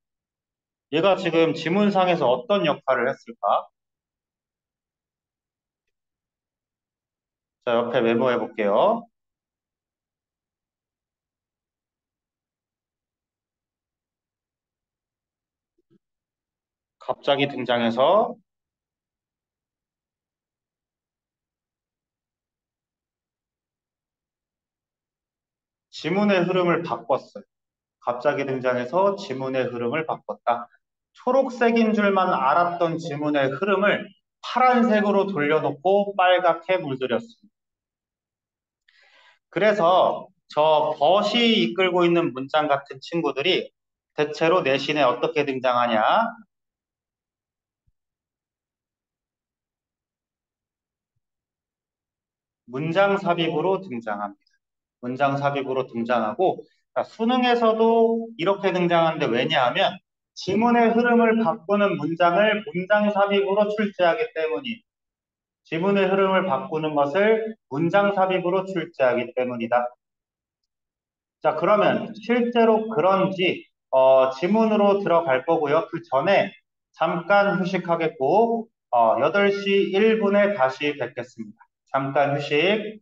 얘가 지금 지문상에서 어떤 역할을 했을까? 자, 옆에 메모해 볼게요. 갑자기 등장해서 지문의 흐름을 바꿨어요. 갑자기 등장해서 지문의 흐름을 바꿨다. 초록색인 줄만 알았던 지문의 흐름을 파란색으로 돌려놓고 빨갛게 물들였습니다. 그래서 저 벗이 이끌고 있는 문장 같은 친구들이 대체로 내신에 어떻게 등장하냐? 문장 삽입으로 등장합니다. 문장 삽입으로 등장하고 수능에서도 이렇게 등장하는데 왜냐하면 지문의 흐름을 바꾸는 문장을 문장 삽입으로 출제하기 때문이 지문의 흐름을 바꾸는 것을 문장 삽입으로 출제하기 때문이다. 자 그러면 실제로 그런지 어, 지문으로 들어갈 거고요. 그 전에 잠깐 휴식하겠고 어, 8시 1분에 다시 뵙겠습니다. 잠깐 휴식.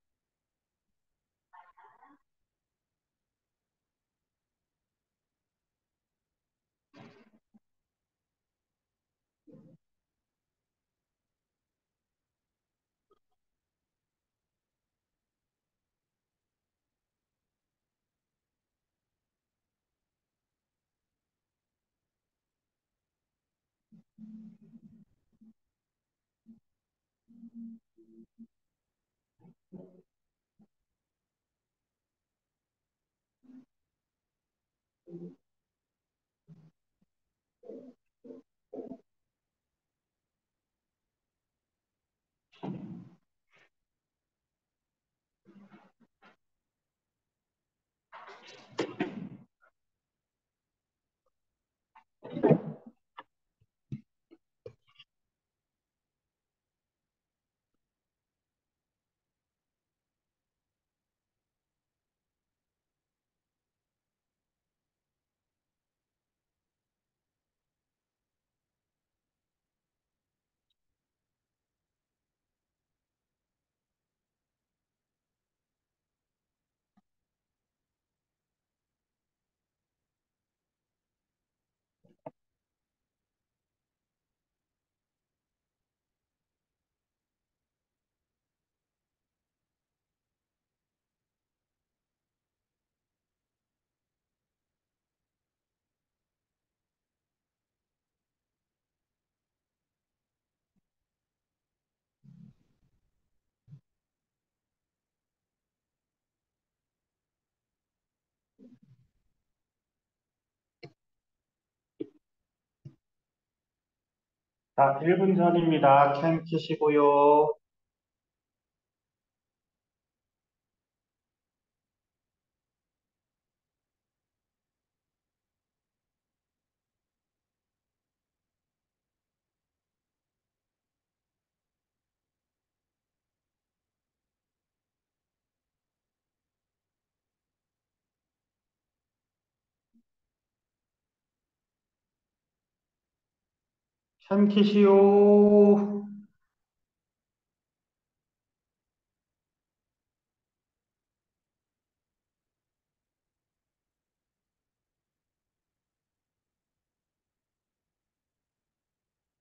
Thank you. 자, 1분 전입니다. 캠 키시고요. 캠 키시오.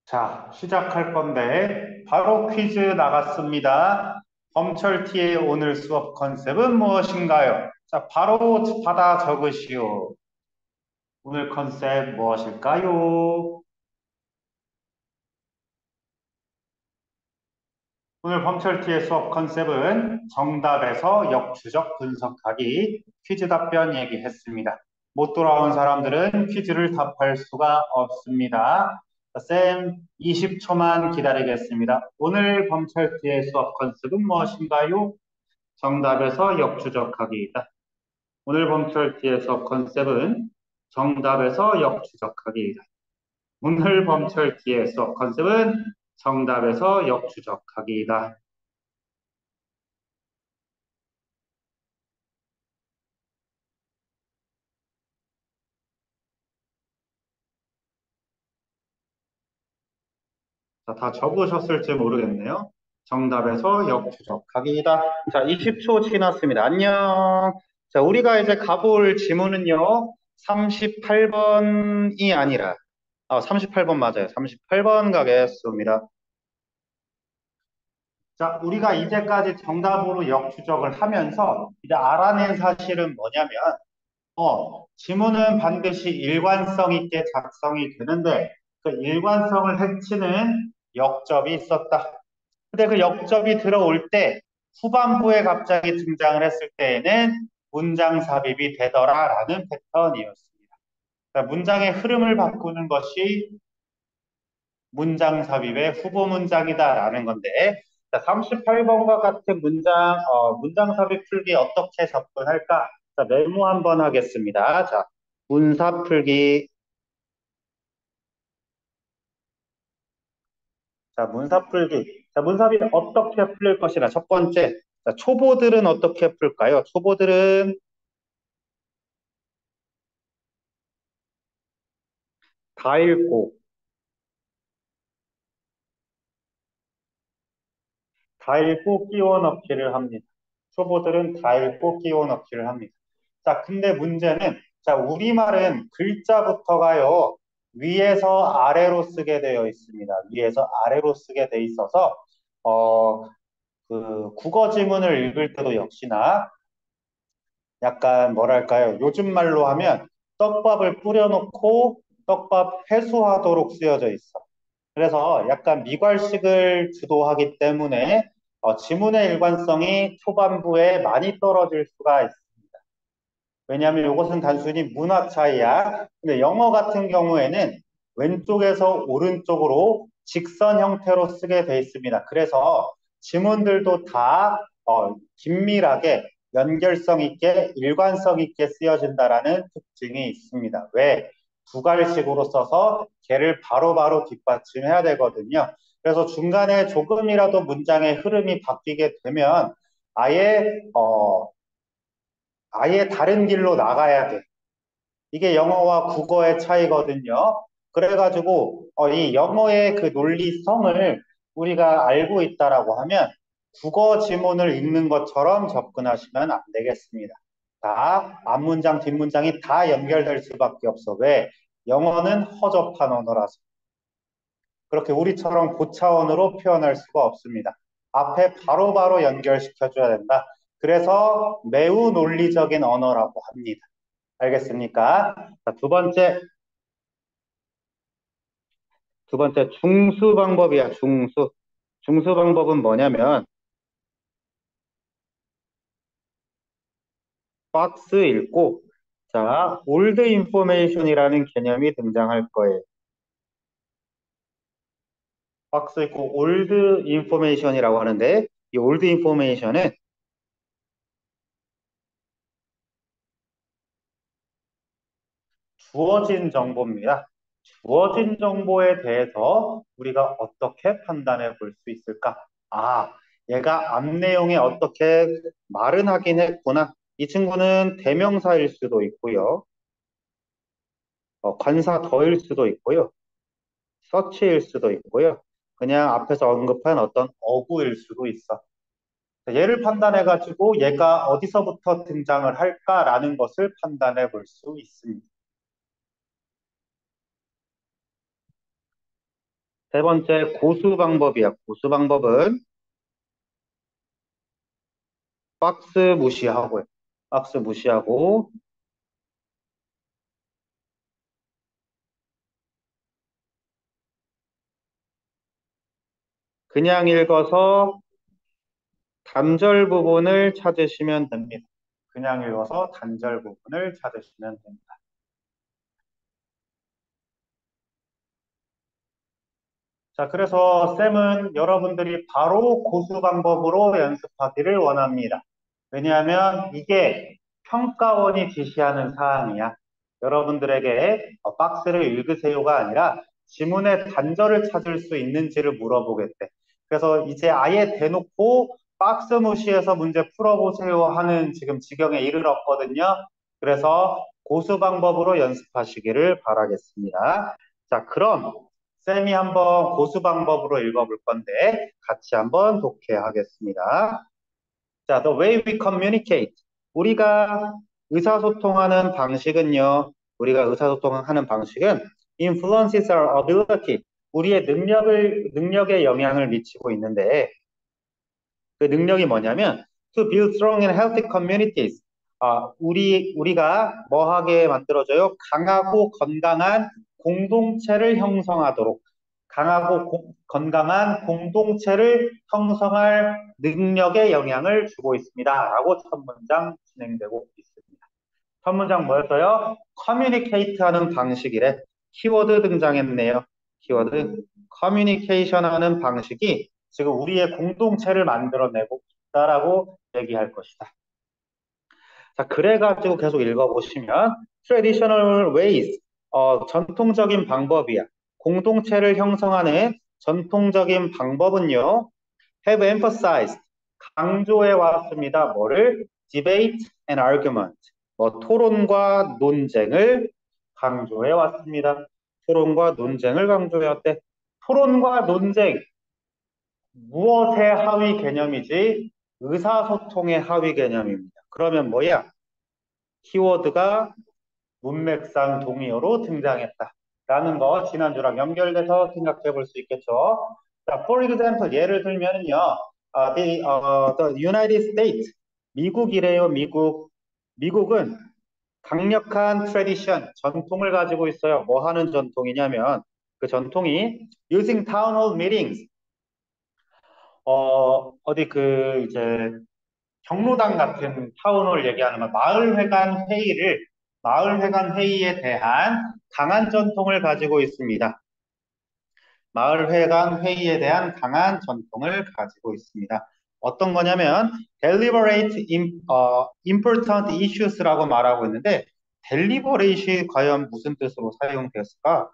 자, 시작할 건데 바로 퀴즈 나갔습니다. 범철T의 오늘 수업 컨셉은 무엇인가요? 자, 바로 받아 적으시오. 오늘 컨셉 무엇일까요? 오늘 범철T의 수업 컨셉은 정답에서 역추적 분석하기 퀴즈 답변 얘기했습니다. 못 돌아온 사람들은 퀴즈를 답할 수가 없습니다. 쌤 20초만 기다리겠습니다. 오늘 범철T의 수업 컨셉은 무엇인가요? 정답에서 역추적하기이다. 오늘 범철T의 수업 컨셉은 정답에서 역추적하기이다. 오늘 범철T의 수업 컨셉은 정답에서 역추적하기이다. 자, 다 적으셨을지 모르겠네요. 정답에서 역추적하기이다. 자, 20초 지났습니다. 안녕. 자, 우리가 이제 가볼 지문은요. 38번이 아니라 아, 38번 맞아요. 38번 가겠습니다. 자, 우리가 이제까지 정답으로 역추적을 하면서 이제 알아낸 사실은 뭐냐면 어, 지문은 반드시 일관성 있게 작성이 되는데 그 일관성을 해치는 역접이 있었다. 근데 그 역접이 들어올 때 후반부에 갑자기 등장을 했을 때에는 문장 삽입이 되더라라는 패턴이었습니다. 그러니까 문장의 흐름을 바꾸는 것이 문장 삽입의 후보 문장이다라는 건데 38번과 같은 문장 어, 문장 삽입 풀기 어떻게 접근할까? 자, 메모 한번 하겠습니다. 자, 문삽 풀기 자, 문삽 풀기. 자, 문삽이 어떻게 풀릴 것이나 첫 번째. 자, 초보들은 어떻게 풀까요? 초보들은 다 읽고 다 읽고 끼워 넣기를 합니다. 초보들은 다 읽고 끼워 넣기를 합니다. 자, 근데 문제는 자, 우리말은 글자부터가요. 위에서 아래로 쓰게 되어 있습니다. 위에서 아래로 쓰게 돼 있어서 어, 그 국어 지문을 읽을 때도 역시나 약간 뭐랄까요? 요즘 말로 하면 떡밥을 뿌려놓고 떡밥 회수하도록 쓰여져 있어. 그래서 약간 미괄식을 주도하기 때문에 어, 지문의 일관성이 초반부에 많이 떨어질 수가 있습니다. 왜냐하면 이것은 단순히 문화 차이야. 근데 영어 같은 경우에는 왼쪽에서 오른쪽으로 직선 형태로 쓰게 돼 있습니다. 그래서 지문들도 다 어, 긴밀하게 연결성 있게 일관성 있게 쓰여진다라는 특징이 있습니다. 왜? 두갈식으로 써서 걔를 바로바로 뒷받침해야 되거든요. 그래서 중간에 조금이라도 문장의 흐름이 바뀌게 되면 아예 어, 아예 다른 길로 나가야 돼. 이게 영어와 국어의 차이거든요. 그래가지고 어, 이 영어의 그 논리성을 우리가 알고 있다라고 하면 국어 지문을 읽는 것처럼 접근하시면 안 되겠습니다. 다 앞문장, 뒷문장이 다 연결될 수밖에 없어. 왜? 영어는 허접한 언어라서. 그렇게 우리처럼 고차원으로 표현할 수가 없습니다. 앞에 바로바로 바로 연결시켜줘야 된다. 그래서 매우 논리적인 언어라고 합니다. 알겠습니까? 자, 두 번째. 두 번째 중수 방법이야. 중수. 중수 방법은 뭐냐면 박스 읽고 자, old information이라는 개념이 등장할 거예요. 박스 읽고 old information이라고 하는데 이 old information은 주어진 정보입니다. 주어진 정보에 대해서 우리가 어떻게 판단해 볼 수 있을까? 아, 얘가 앞 내용에 어떻게 말은 하긴 했구나. 이 친구는 대명사일 수도 있고요. 어, 관사 더일 수도 있고요. 서치일 수도 있고요. 그냥 앞에서 언급한 어떤 어구일 수도 있어. 얘를 판단해가지고 얘가 어디서부터 등장을 할까라는 것을 판단해 볼 수 있습니다. 세 번째 고수 방법이야. 고수 방법은 박스 무시하고요. 박스 무시하고 그냥 읽어서 단절 부분을 찾으시면 됩니다. 그냥 읽어서 단절 부분을 찾으시면 됩니다. 자, 그래서 쌤은 여러분들이 바로 고수 방법으로 연습하기를 원합니다. 왜냐하면 이게 평가원이 지시하는 사항이야. 여러분들에게 어, 박스를 읽으세요가 아니라 지문의 단절을 찾을 수 있는지를 물어보겠대. 그래서 이제 아예 대놓고 박스 무시해서 문제 풀어보세요 하는 지금 지경에 이르렀거든요. 그래서 고수 방법으로 연습하시기를 바라겠습니다. 자, 그럼 쌤이 한번 고수 방법으로 읽어볼 건데 같이 한번 독해하겠습니다. 자, the way we communicate. 우리가 의사소통하는 방식은요. 우리가 의사소통하는 방식은 influences our ability. 우리의 능력을 능력에 영향을 미치고 있는데 그 능력이 뭐냐면 to build strong and healthy communities. 아, 우리 우리가 뭐하게 만들어져요? 강하고 건강한 공동체를 형성하도록 강하고 고, 건강한 공동체를 형성할 능력에 영향을 주고 있습니다. 라고 첫 문장 진행되고 있습니다. 첫 문장 뭐였어요? communicate 하는 방식이래. 키워드 등장했네요. 키워드. 커뮤니케이션 하는 방식이 지금 우리의 공동체를 만들어내고 있다라고 얘기할 것이다. 자, 그래가지고 계속 읽어보시면 traditional ways, 어, 전통적인 방법이야. 공동체를 형성하는 전통적인 방법은요. have emphasized, 강조해 왔습니다. 뭐를? debate and argument, 뭐 토론과 논쟁을 강조해 왔습니다. 토론과 논쟁을 강조해 왔대. 토론과 논쟁, 무엇의 하위 개념이지? 의사소통의 하위 개념입니다. 그러면 뭐야? 키워드가 문맥상 동의어로 등장했다. 라는 거 지난주랑 연결돼서 생각해 볼 수 있겠죠. 자, for example, 예를 들면은요, uh, the, uh, the United States, 미국이래요, 미국. 미국은 강력한 tradition, 전통을 가지고 있어요. 뭐 하는 전통이냐면, 그 전통이 using town hall meetings. 어, 어디 그 이제 경로당 같은 town hall 얘기하는 거 마을회관 회의를 마을회관 회의에 대한 강한 전통을 가지고 있습니다. 마을회관 회의에 대한 강한 전통을 가지고 있습니다. 어떤 거냐면 deliberate in, 어, important issues라고 말하고 있는데 deliberate이 과연 무슨 뜻으로 사용되었을까?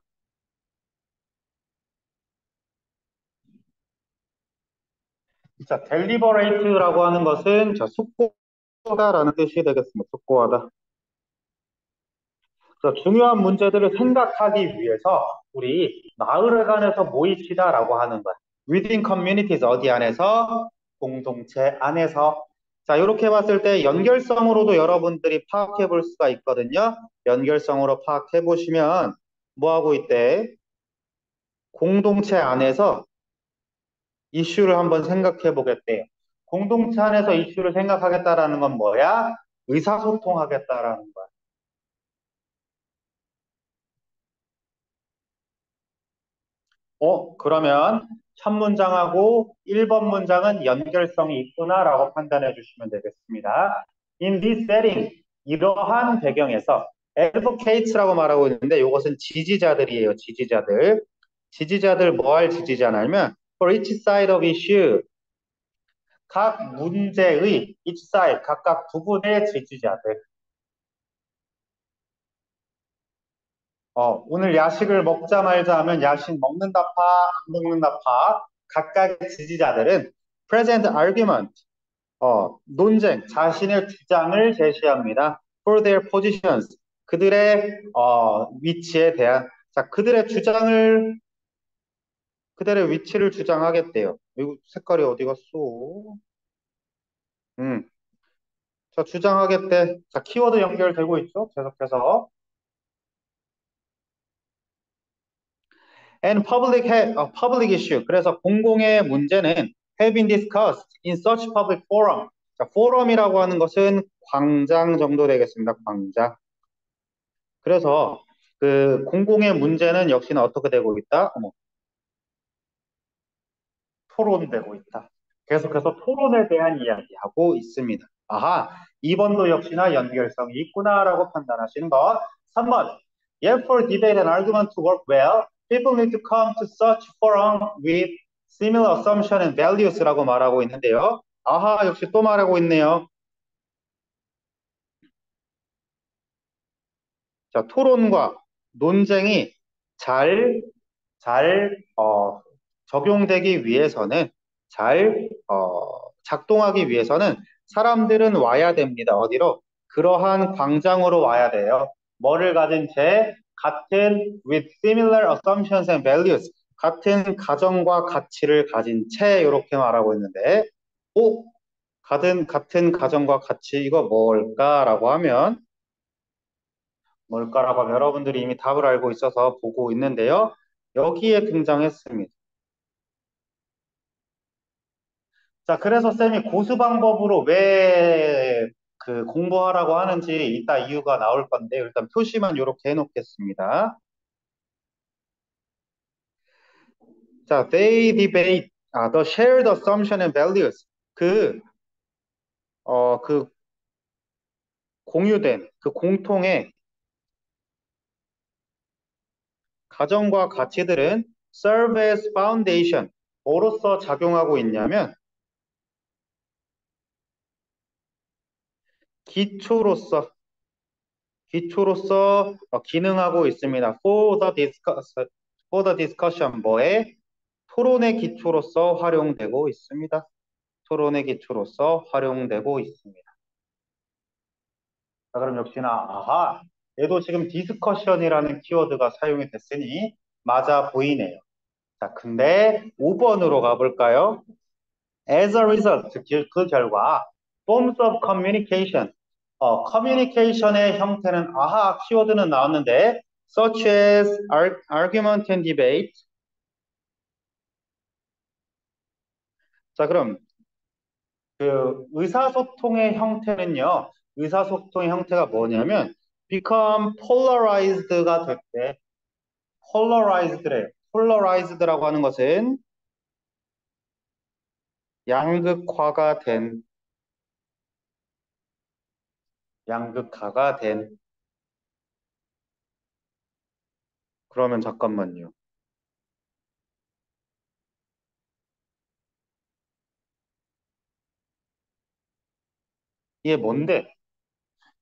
자, deliberate라고 하는 것은 자, 숙고하다라는 뜻이 되겠습니다. 숙고하다. 그래서 중요한 문제들을 생각하기 위해서 우리 마을회관에서 모이시다라고 하는 거야. within communities 어디 안에서 공동체 안에서 자 이렇게 봤을 때 연결성으로도 여러분들이 파악해 볼 수가 있거든요. 연결성으로 파악해 보시면 뭐 하고 있대? 공동체 안에서 이슈를 한번 생각해 보겠대요. 공동체 안에서 이슈를 생각하겠다라는 건 뭐야? 의사소통하겠다라는 거야. 어, 그러면 첫 문장하고 1번 문장은 연결성이 있구나라고 판단해 주시면 되겠습니다. In this setting, 이러한 배경에서 advocates라고 말하고 있는데 이것은 지지자들이에요. 지지자들. 지지자들 뭐 할 지지자냐면 for each side of issue 각 문제의 each side 각각 부분의 지지자들 어, 오늘 야식을 먹자 말자 하면 야식 먹는다 파, 안 먹는다 파 각각의 지지자들은 present argument 어, 논쟁, 자신의 주장을 제시합니다. for their positions 그들의 어, 위치에 대한 자 그들의 주장을 그들의 위치를 주장하겠대요. 이거 색깔이 어디 갔어? 음. 자, 주장하겠대. 자, 키워드 연결되고 있죠? 계속해서. And public, uh, public issue. 그래서 공공의 문제는 have been discussed in such public forum. 자, 포럼이라고 하는 것은 광장 정도 되겠습니다. 광장. 그래서 그 공공의 문제는 역시나 어떻게 되고 있다? 어머, 토론되고 있다. 계속해서 토론에 대한 이야기하고 있습니다. 아하, 2번도 역시나 연결성이 있구나라고 판단하시는 것. 3번, Yet for debate and argument to work well, people need to come to such forum with similar assumption and values라고 말하고 있는데요. 아하, 역시 또 말하고 있네요. 자, 토론과 논쟁이 잘, 잘, 어, 적용되기 위해서는 잘 어, 작동하기 위해서는 사람들은 와야 됩니다. 어디로? 그러한 광장으로 와야 돼요. 뭐를 가진 채 같은 with similar assumptions and values 같은 가정과 가치를 가진 채 이렇게 말하고 있는데 오 같은 같은 가정과 가치 이거 뭘까라고 하면 뭘까라고 하면 여러분들이 이미 답을 알고 있어서 보고 있는데요. 여기에 등장했습니다. 자, 그래서 쌤이 고수 방법으로 왜 그 공부하라고 하는지 이따 이유가 나올 건데 일단 표시만 이렇게 해놓겠습니다. 자, they debate, 아, the shared assumption and values. 그, 어, 그 공유된, 그 공통의 가정과 가치들은 serve as foundation. 뭐로서 작용하고 있냐면 기초로서 기초로서 어, 기능하고 있습니다. For the, discuss, for the discussion 뭐에 토론의 기초로서 활용되고 있습니다. 토론의 기초로서 활용되고 있습니다. 자, 그럼 역시나 아하 얘도 지금 discussion이라는 키워드가 사용이 됐으니 맞아 보이네요. 자, 근데 5번으로 가볼까요? As a result, 그, 그 결과 forms of communication 어, 커뮤니케이션의 형태는 아하 키워드는 나왔는데 such as argument and debate 자 그럼 그 의사소통의 형태는요 의사소통의 형태가 뭐냐면 become polarized가 될 때 polarized래 polarized라고 하는 것은 양극화가 된 양극화가 된 그러면 잠깐만요. 이게 뭔데?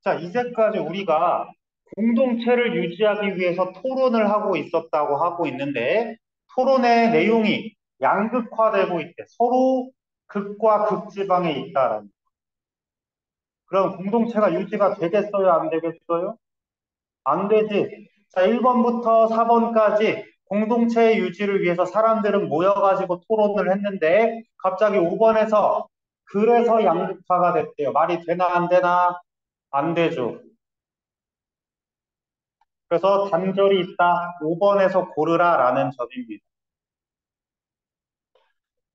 자, 이제까지 우리가 공동체를 유지하기 위해서 토론을 하고 있었다고 하고 있는데 토론의 내용이 양극화되고 있대. 서로 극과 극지방에 있다라는. 그럼 공동체가 유지가 되겠어요? 안 되겠어요? 안 되지. 자, 1번부터 4번까지 공동체의 유지를 위해서 사람들은 모여가지고 토론을 했는데 갑자기 5번에서 그래서 양극화가 됐대요. 말이 되나 안 되나? 안 되죠. 그래서 단절이 있다. 5번에서 고르라 라는 점입니다.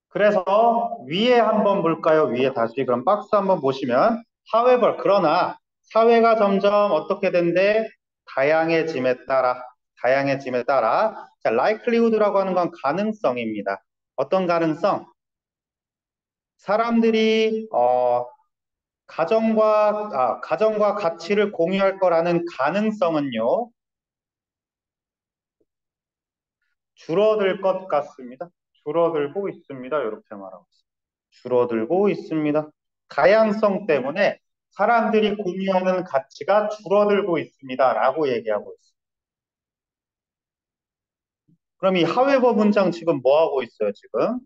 그래서 위에 한번 볼까요? 위에 다시 그럼 박스 한번 보시면 however 그러나 사회가 점점 어떻게 된대? 다양해짐에 따라 다양해짐에 따라 자, likelihood라고 하는 건 가능성입니다. 어떤 가능성? 사람들이 어, 가정과 아, 가정과 가치를 공유할 거라는 가능성은요. 줄어들 것 같습니다. 줄어들고 있습니다. 이렇게 말하고 있습니다. 줄어들고 있습니다. 다양성 때문에 사람들이 공유하는 가치가 줄어들고 있습니다. 라고 얘기하고 있습니다. 그럼 이 하웨버 문장 지금 뭐 하고 있어요, 지금?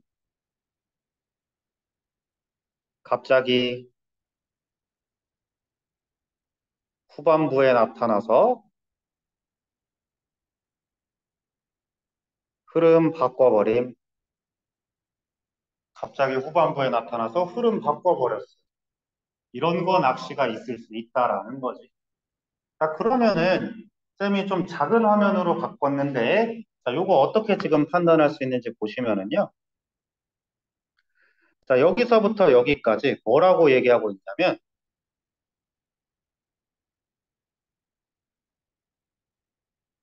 갑자기 후반부에 나타나서 흐름 바꿔버림. 갑자기 후반부에 나타나서 흐름 바꿔버렸어. 이런 거 낚시가 있을 수 있다라는 거지. 자, 그러면은 쌤이 좀 작은 화면으로 바꿨는데 자, 요거 어떻게 지금 판단할 수 있는지 보시면은요. 자, 여기서부터 여기까지 뭐라고 얘기하고 있냐면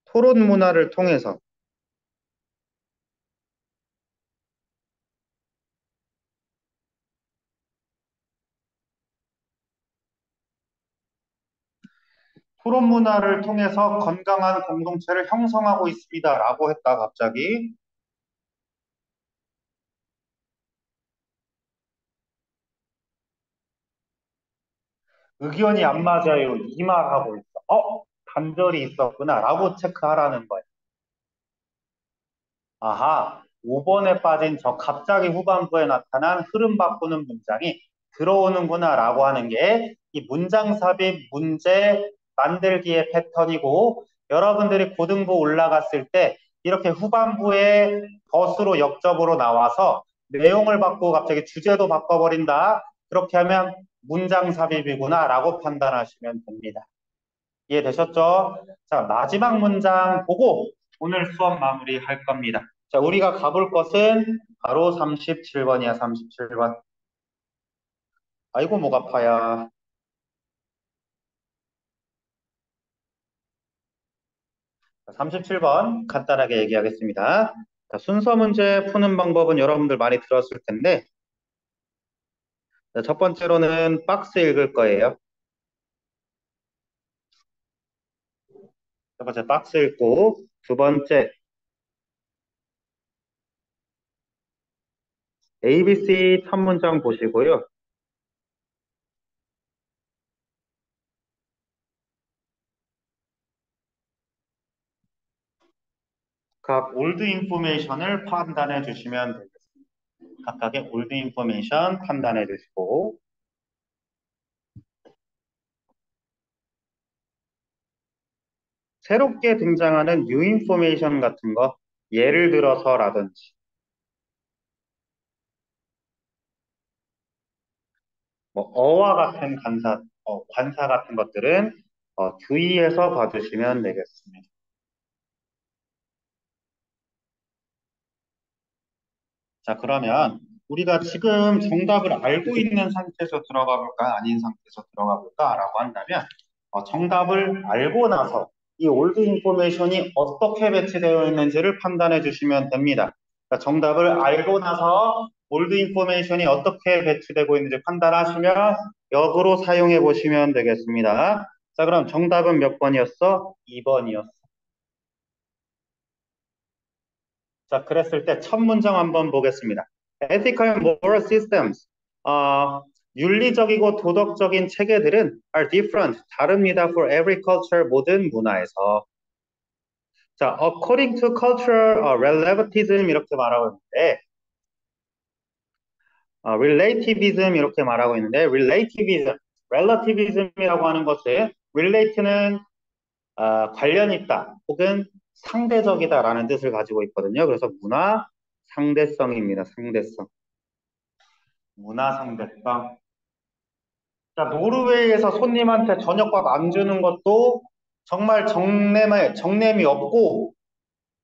토론 문화를 통해서 토론 문화를 통해서 건강한 공동체를 형성하고 있습니다. 라고 했다, 갑자기. 의견이 안 맞아요. 이 말하고 있어. 어? 단절이 있었구나. 라고 체크하라는 거야. 아하, 5번에 빠진 저 갑자기 후반부에 나타난 흐름 바꾸는 문장이 들어오는구나 라고 하는 게 이 문장 삽입 문제 만들기의 패턴이고 여러분들이 고등부 올라갔을 때 이렇게 후반부에 버스로 역접으로 나와서 내용을 바꾸고 갑자기 주제도 바꿔버린다. 그렇게 하면 문장 삽입이구나 라고 판단하시면 됩니다. 이해되셨죠? 자, 마지막 문장 보고 오늘 수업 마무리 할 겁니다. 자, 우리가 가볼 것은 바로 37번이야, 37번. 아이고, 목 아파야. 37번 간단하게 얘기하겠습니다. 자, 순서 문제 푸는 방법은 여러분들 많이 들었을 텐데 자, 첫 번째로는 박스 읽을 거예요. 첫 번째 박스 읽고 두 번째 ABC 첫 문장 보시고요. 각 old information을 판단해 주시면 되겠습니다. 각각의 old information 판단해 주시고 새롭게 등장하는 new information 같은 거 예를 들어서라든지 뭐 어와 같은 관사, 어, 관사 같은 것들은 어, 주의해서 봐주시면 되겠습니다. 자, 그러면 우리가 지금 정답을 알고 있는 상태에서 들어가 볼까? 아닌 상태에서 들어가 볼까? 라고 한다면 어, 정답을 알고 나서 이 old information이 어떻게 배치되어 있는지를 판단해 주시면 됩니다. 그러니까 정답을 알고 나서 old information이 어떻게 배치되고 있는지 판단하시면 역으로 사용해 보시면 되겠습니다. 자, 그럼 정답은 몇 번이었어? 2번이었어. 자, 그랬을 때 첫 문장 한번 보겠습니다. Ethical and moral systems. 어, 윤리적이고 도덕적인 체계들은 are different, 다릅니다 for every culture, 모든 문화에서. 자, according to cultural uh, relativism 이렇게 말하고 있는데, 어, relativism 이렇게 말하고 있는데, relativism, relativism이라고 하는 것은 relate는 어, 관련 있다 혹은 상대적이다라는 뜻을 가지고 있거든요. 그래서 문화 상대성입니다. 상대성. 문화 상대성. 자, 노르웨이에서 손님한테 저녁밥 안 주는 것도 정말 정냄에, 정냄이 없고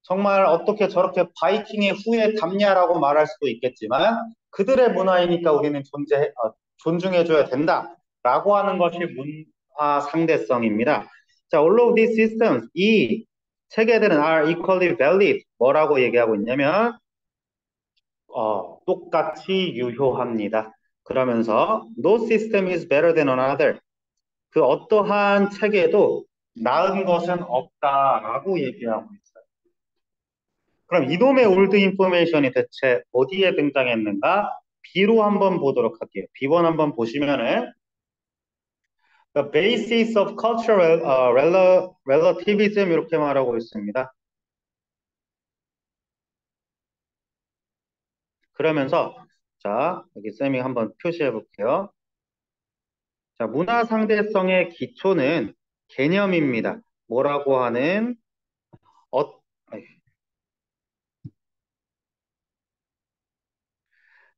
정말 어떻게 저렇게 바이킹의 후에 담냐라고 말할 수도 있겠지만 그들의 문화이니까 우리는 존재, 어, 존중해줘야 된다 라고 하는 것이 문화 상대성입니다. 자, all of these systems, 이 체계들은 are equally valid. 뭐라고 얘기하고 있냐면 어, 똑같이 유효합니다. 그러면서 no system is better than another. 그 어떠한 체계도 나은 것은 없다라고 얘기하고 있어요. 그럼 이놈의 old information이 대체 어디에 등장했는가? B로 한번 보도록 할게요. B1 한번 보시면은 The basis of cultural uh, rel relativism 이렇게 말하고 있습니다. 그러면서 자 여기 쌤이 한번 표시해 볼게요. 자 문화 상대성의 기초는 개념입니다. 뭐라고 하는 어,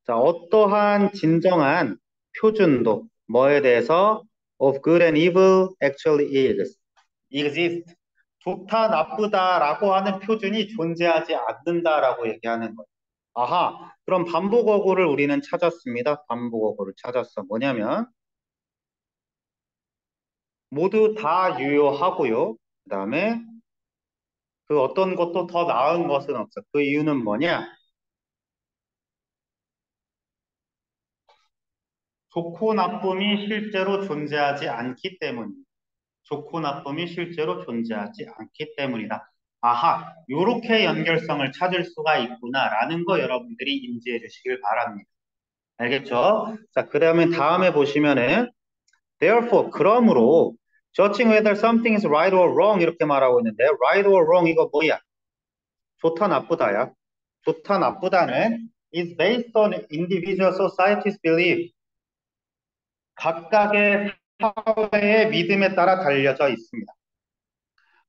자 어떠한 진정한 표준도 뭐에 대해서 of good and evil actually is exist 좋다 나쁘다라고 하는 표준이 존재하지 않는다라고 얘기하는 거예요. 아하 그럼 반복어구를 우리는 찾았습니다. 반복어구를 찾았어. 뭐냐면 모두 다 유효하고요. 그 다음에 그 어떤 것도 더 나은 것은 없어. 그 이유는 뭐냐? 좋고 나쁨이 실제로 존재하지 않기 때문입니다. 좋고 나쁨이 실제로 존재하지 않기 때문이다. 아하, 요렇게 연결성을 찾을 수가 있구나라는 거 여러분들이 인지해 주시길 바랍니다. 알겠죠? 자, 그러면 다음에 보시면은 therefore, 그러므로 judging whether something is right or wrong 이렇게 말하고 있는데 right or wrong 이거 뭐야? 좋다 나쁘다야. 좋다 나쁘다는 is based on individual society's belief. 각각의 사회의 믿음에 따라 달려져 있습니다.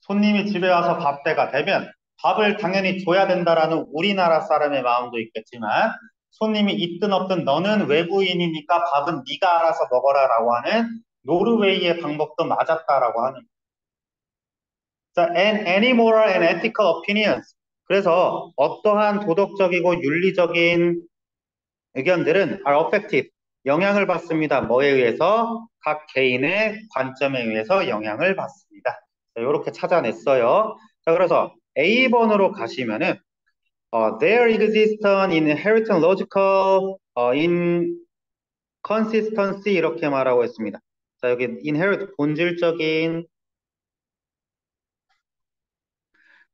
손님이 집에 와서 밥 때가 되면 밥을 당연히 줘야 된다라는 우리나라 사람의 마음도 있겠지만 손님이 있든 없든 너는 외부인이니까 밥은 네가 알아서 먹어라라고 하는 노르웨이의 방법도 맞았다라고 하는 자, and any moral and ethical opinions. 그래서 어떠한 도덕적이고 윤리적인 의견들은 are affected. 영향을 받습니다. 뭐에 의해서? 각 개인의 관점에 의해서 영향을 받습니다. 이렇게 찾아냈어요. 자, 그래서 A번으로 가시면은 어, there exists an inherent logical 어, inconsistency 이렇게 말하고 있습니다. 자, 여기 inherent 본질적인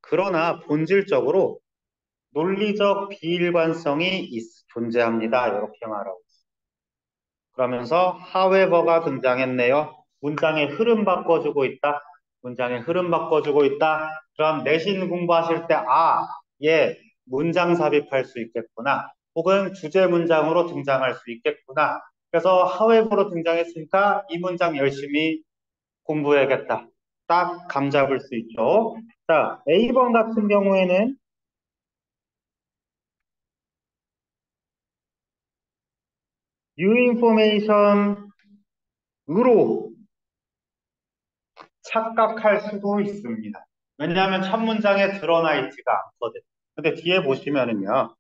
그러나 본질적으로 논리적 비일관성이 있, 존재합니다. 이렇게 말하고. 그러면서 however가 등장했네요. 문장의 흐름 바꿔주고 있다. 문장의 흐름 바꿔주고 있다. 그럼 내신 공부하실 때 아, 예, 문장 삽입할 수 있겠구나. 혹은 주제 문장으로 등장할 수 있겠구나. 그래서 하웨브로 등장했으니까 이 문장 열심히 공부해야겠다. 딱 감 잡을 수 있죠. 자, A번 같은 경우에는 유인포메이션으로 착각할 수도 있습니다. 왜냐하면 첫 문장에 드러나 있지가 않거든. 근데 뒤에 보시면은요.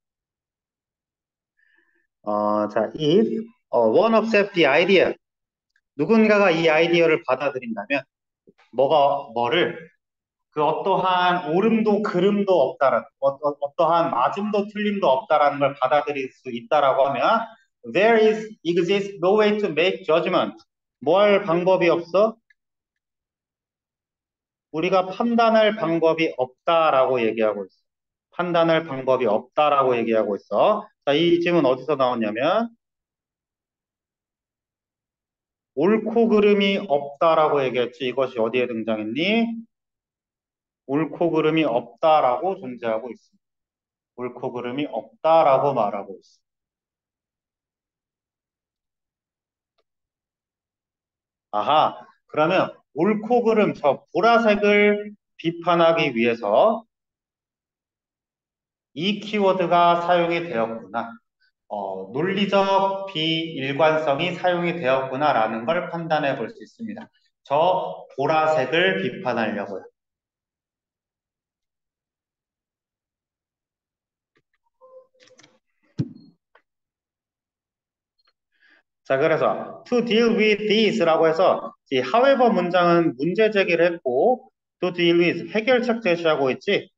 어, 자, if one accept the idea. 누군가가 이 아이디어를 받아들인다면 뭐가 뭐를 그 어떠한 옳음도 그름도 없다라는 어, 어, 어떠한 맞음도 틀림도 없다라는 걸 받아들일 수 있다라고 하면 there is exists no way to make judgment 뭐 할 방법이 없어? 우리가 판단할 방법이 없다라고 얘기하고 있어. 판단할 방법이 없다라고 얘기하고 있어. 자, 이 질문 어디서 나왔냐면 옳고 그름이 없다라고 얘기했지. 이것이 어디에 등장했니? 옳고 그름이 없다라고 존재하고 있습니다. 옳고 그름이 없다라고 말하고 있어. 아하, 그러면 옳고 그름 저 보라색을 비판하기 위해서 이 키워드가 사용이 되었구나. 어, 논리적 비일관성이 사용이 되었구나라는 걸 판단해 볼 수 있습니다. 저 보라색을 비판하려고요. 자, 그래서 to deal with this라고 해서 이 however 문장은 문제 제기를 했고 to deal with 해결책 제시하고 있지.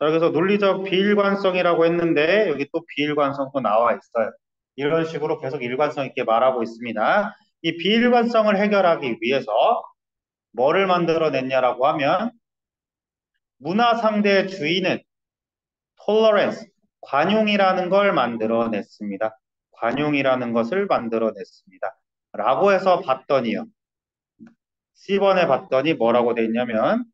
자, 그래서 논리적 비일관성이라고 했는데 여기 또 비일관성도 나와 있어요. 이런 식으로 계속 일관성 있게 말하고 있습니다. 이 비일관성을 해결하기 위해서 뭐를 만들어냈냐라고 하면 문화 상대의 주인은 tolerance, 관용이라는 걸 만들어냈습니다. 관용이라는 것을 만들어냈습니다. 라고 해서 봤더니요. C번에 봤더니 뭐라고 돼 있냐면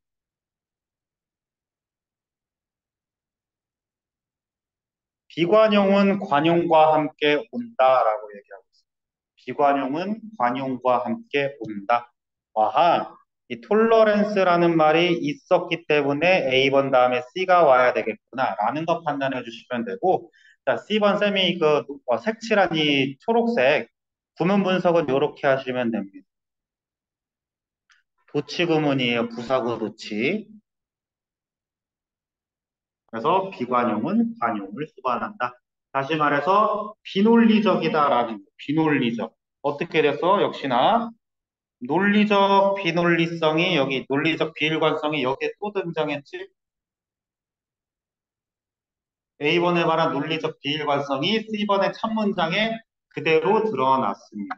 비관용은 관용과 함께 온다라고 얘기하고 있습니다. 비관용은 관용과 함께 온다. 아하, 이 톨러렌스라는 말이 있었기 때문에 A번 다음에 C가 와야 되겠구나 라는 거 판단해 주시면 되고 자 C번 쌤이 그 어, 색칠한 이 초록색 구문 분석은 이렇게 하시면 됩니다. 도치 구문이에요. 부사구 도치. 그래서 비관용은 관용을 수반한다. 다시 말해서 비논리적이다라는 비논리적. 어떻게 돼서 역시나 논리적 비논리성이 여기 논리적 비일관성이 여기에 또 등장했지. A번에 말한 논리적 비일관성이 C번의 첫 문장에 그대로 드러났습니다.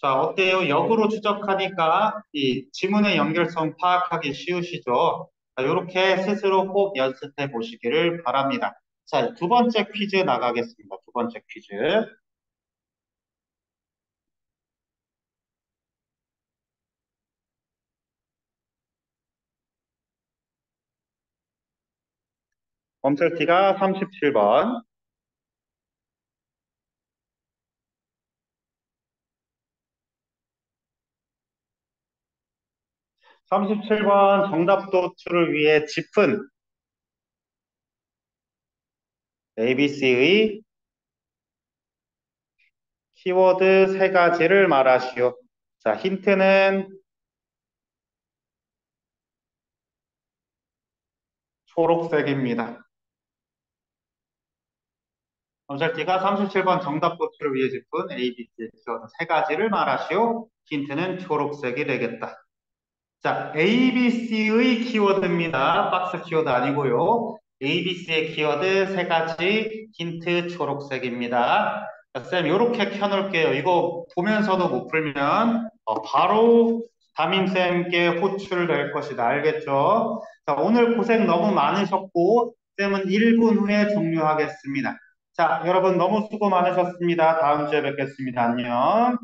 자, 어때요? 역으로 추적하니까 이 지문의 연결성 파악하기 쉬우시죠? 자, 이렇게 스스로 꼭 연습해 보시기를 바랍니다. 자, 두 번째 퀴즈 나가겠습니다. 두 번째 퀴즈. 검찰티가 37번. 37번 정답 도출을 위해 짚은 ABC의 키워드 세 가지를 말하시오. 자, 힌트는 초록색입니다. 검찰티가 37번 정답 도출을 위해 짚은 ABC의 키워드 세 가지를 말하시오. 힌트는 초록색이 되겠다. 자, ABC의 키워드입니다. 박스 키워드 아니고요. ABC의 키워드 세 가지 힌트 초록색입니다. 자, 쌤, 이렇게 켜놓을게요. 이거 보면서도 못 풀면 어, 바로 담임쌤께 호출될 것이다. 알겠죠? 자, 오늘 고생 너무 많으셨고 쌤은 1분 후에 종료하겠습니다. 자, 여러분 너무 수고 많으셨습니다. 다음 주에 뵙겠습니다. 안녕.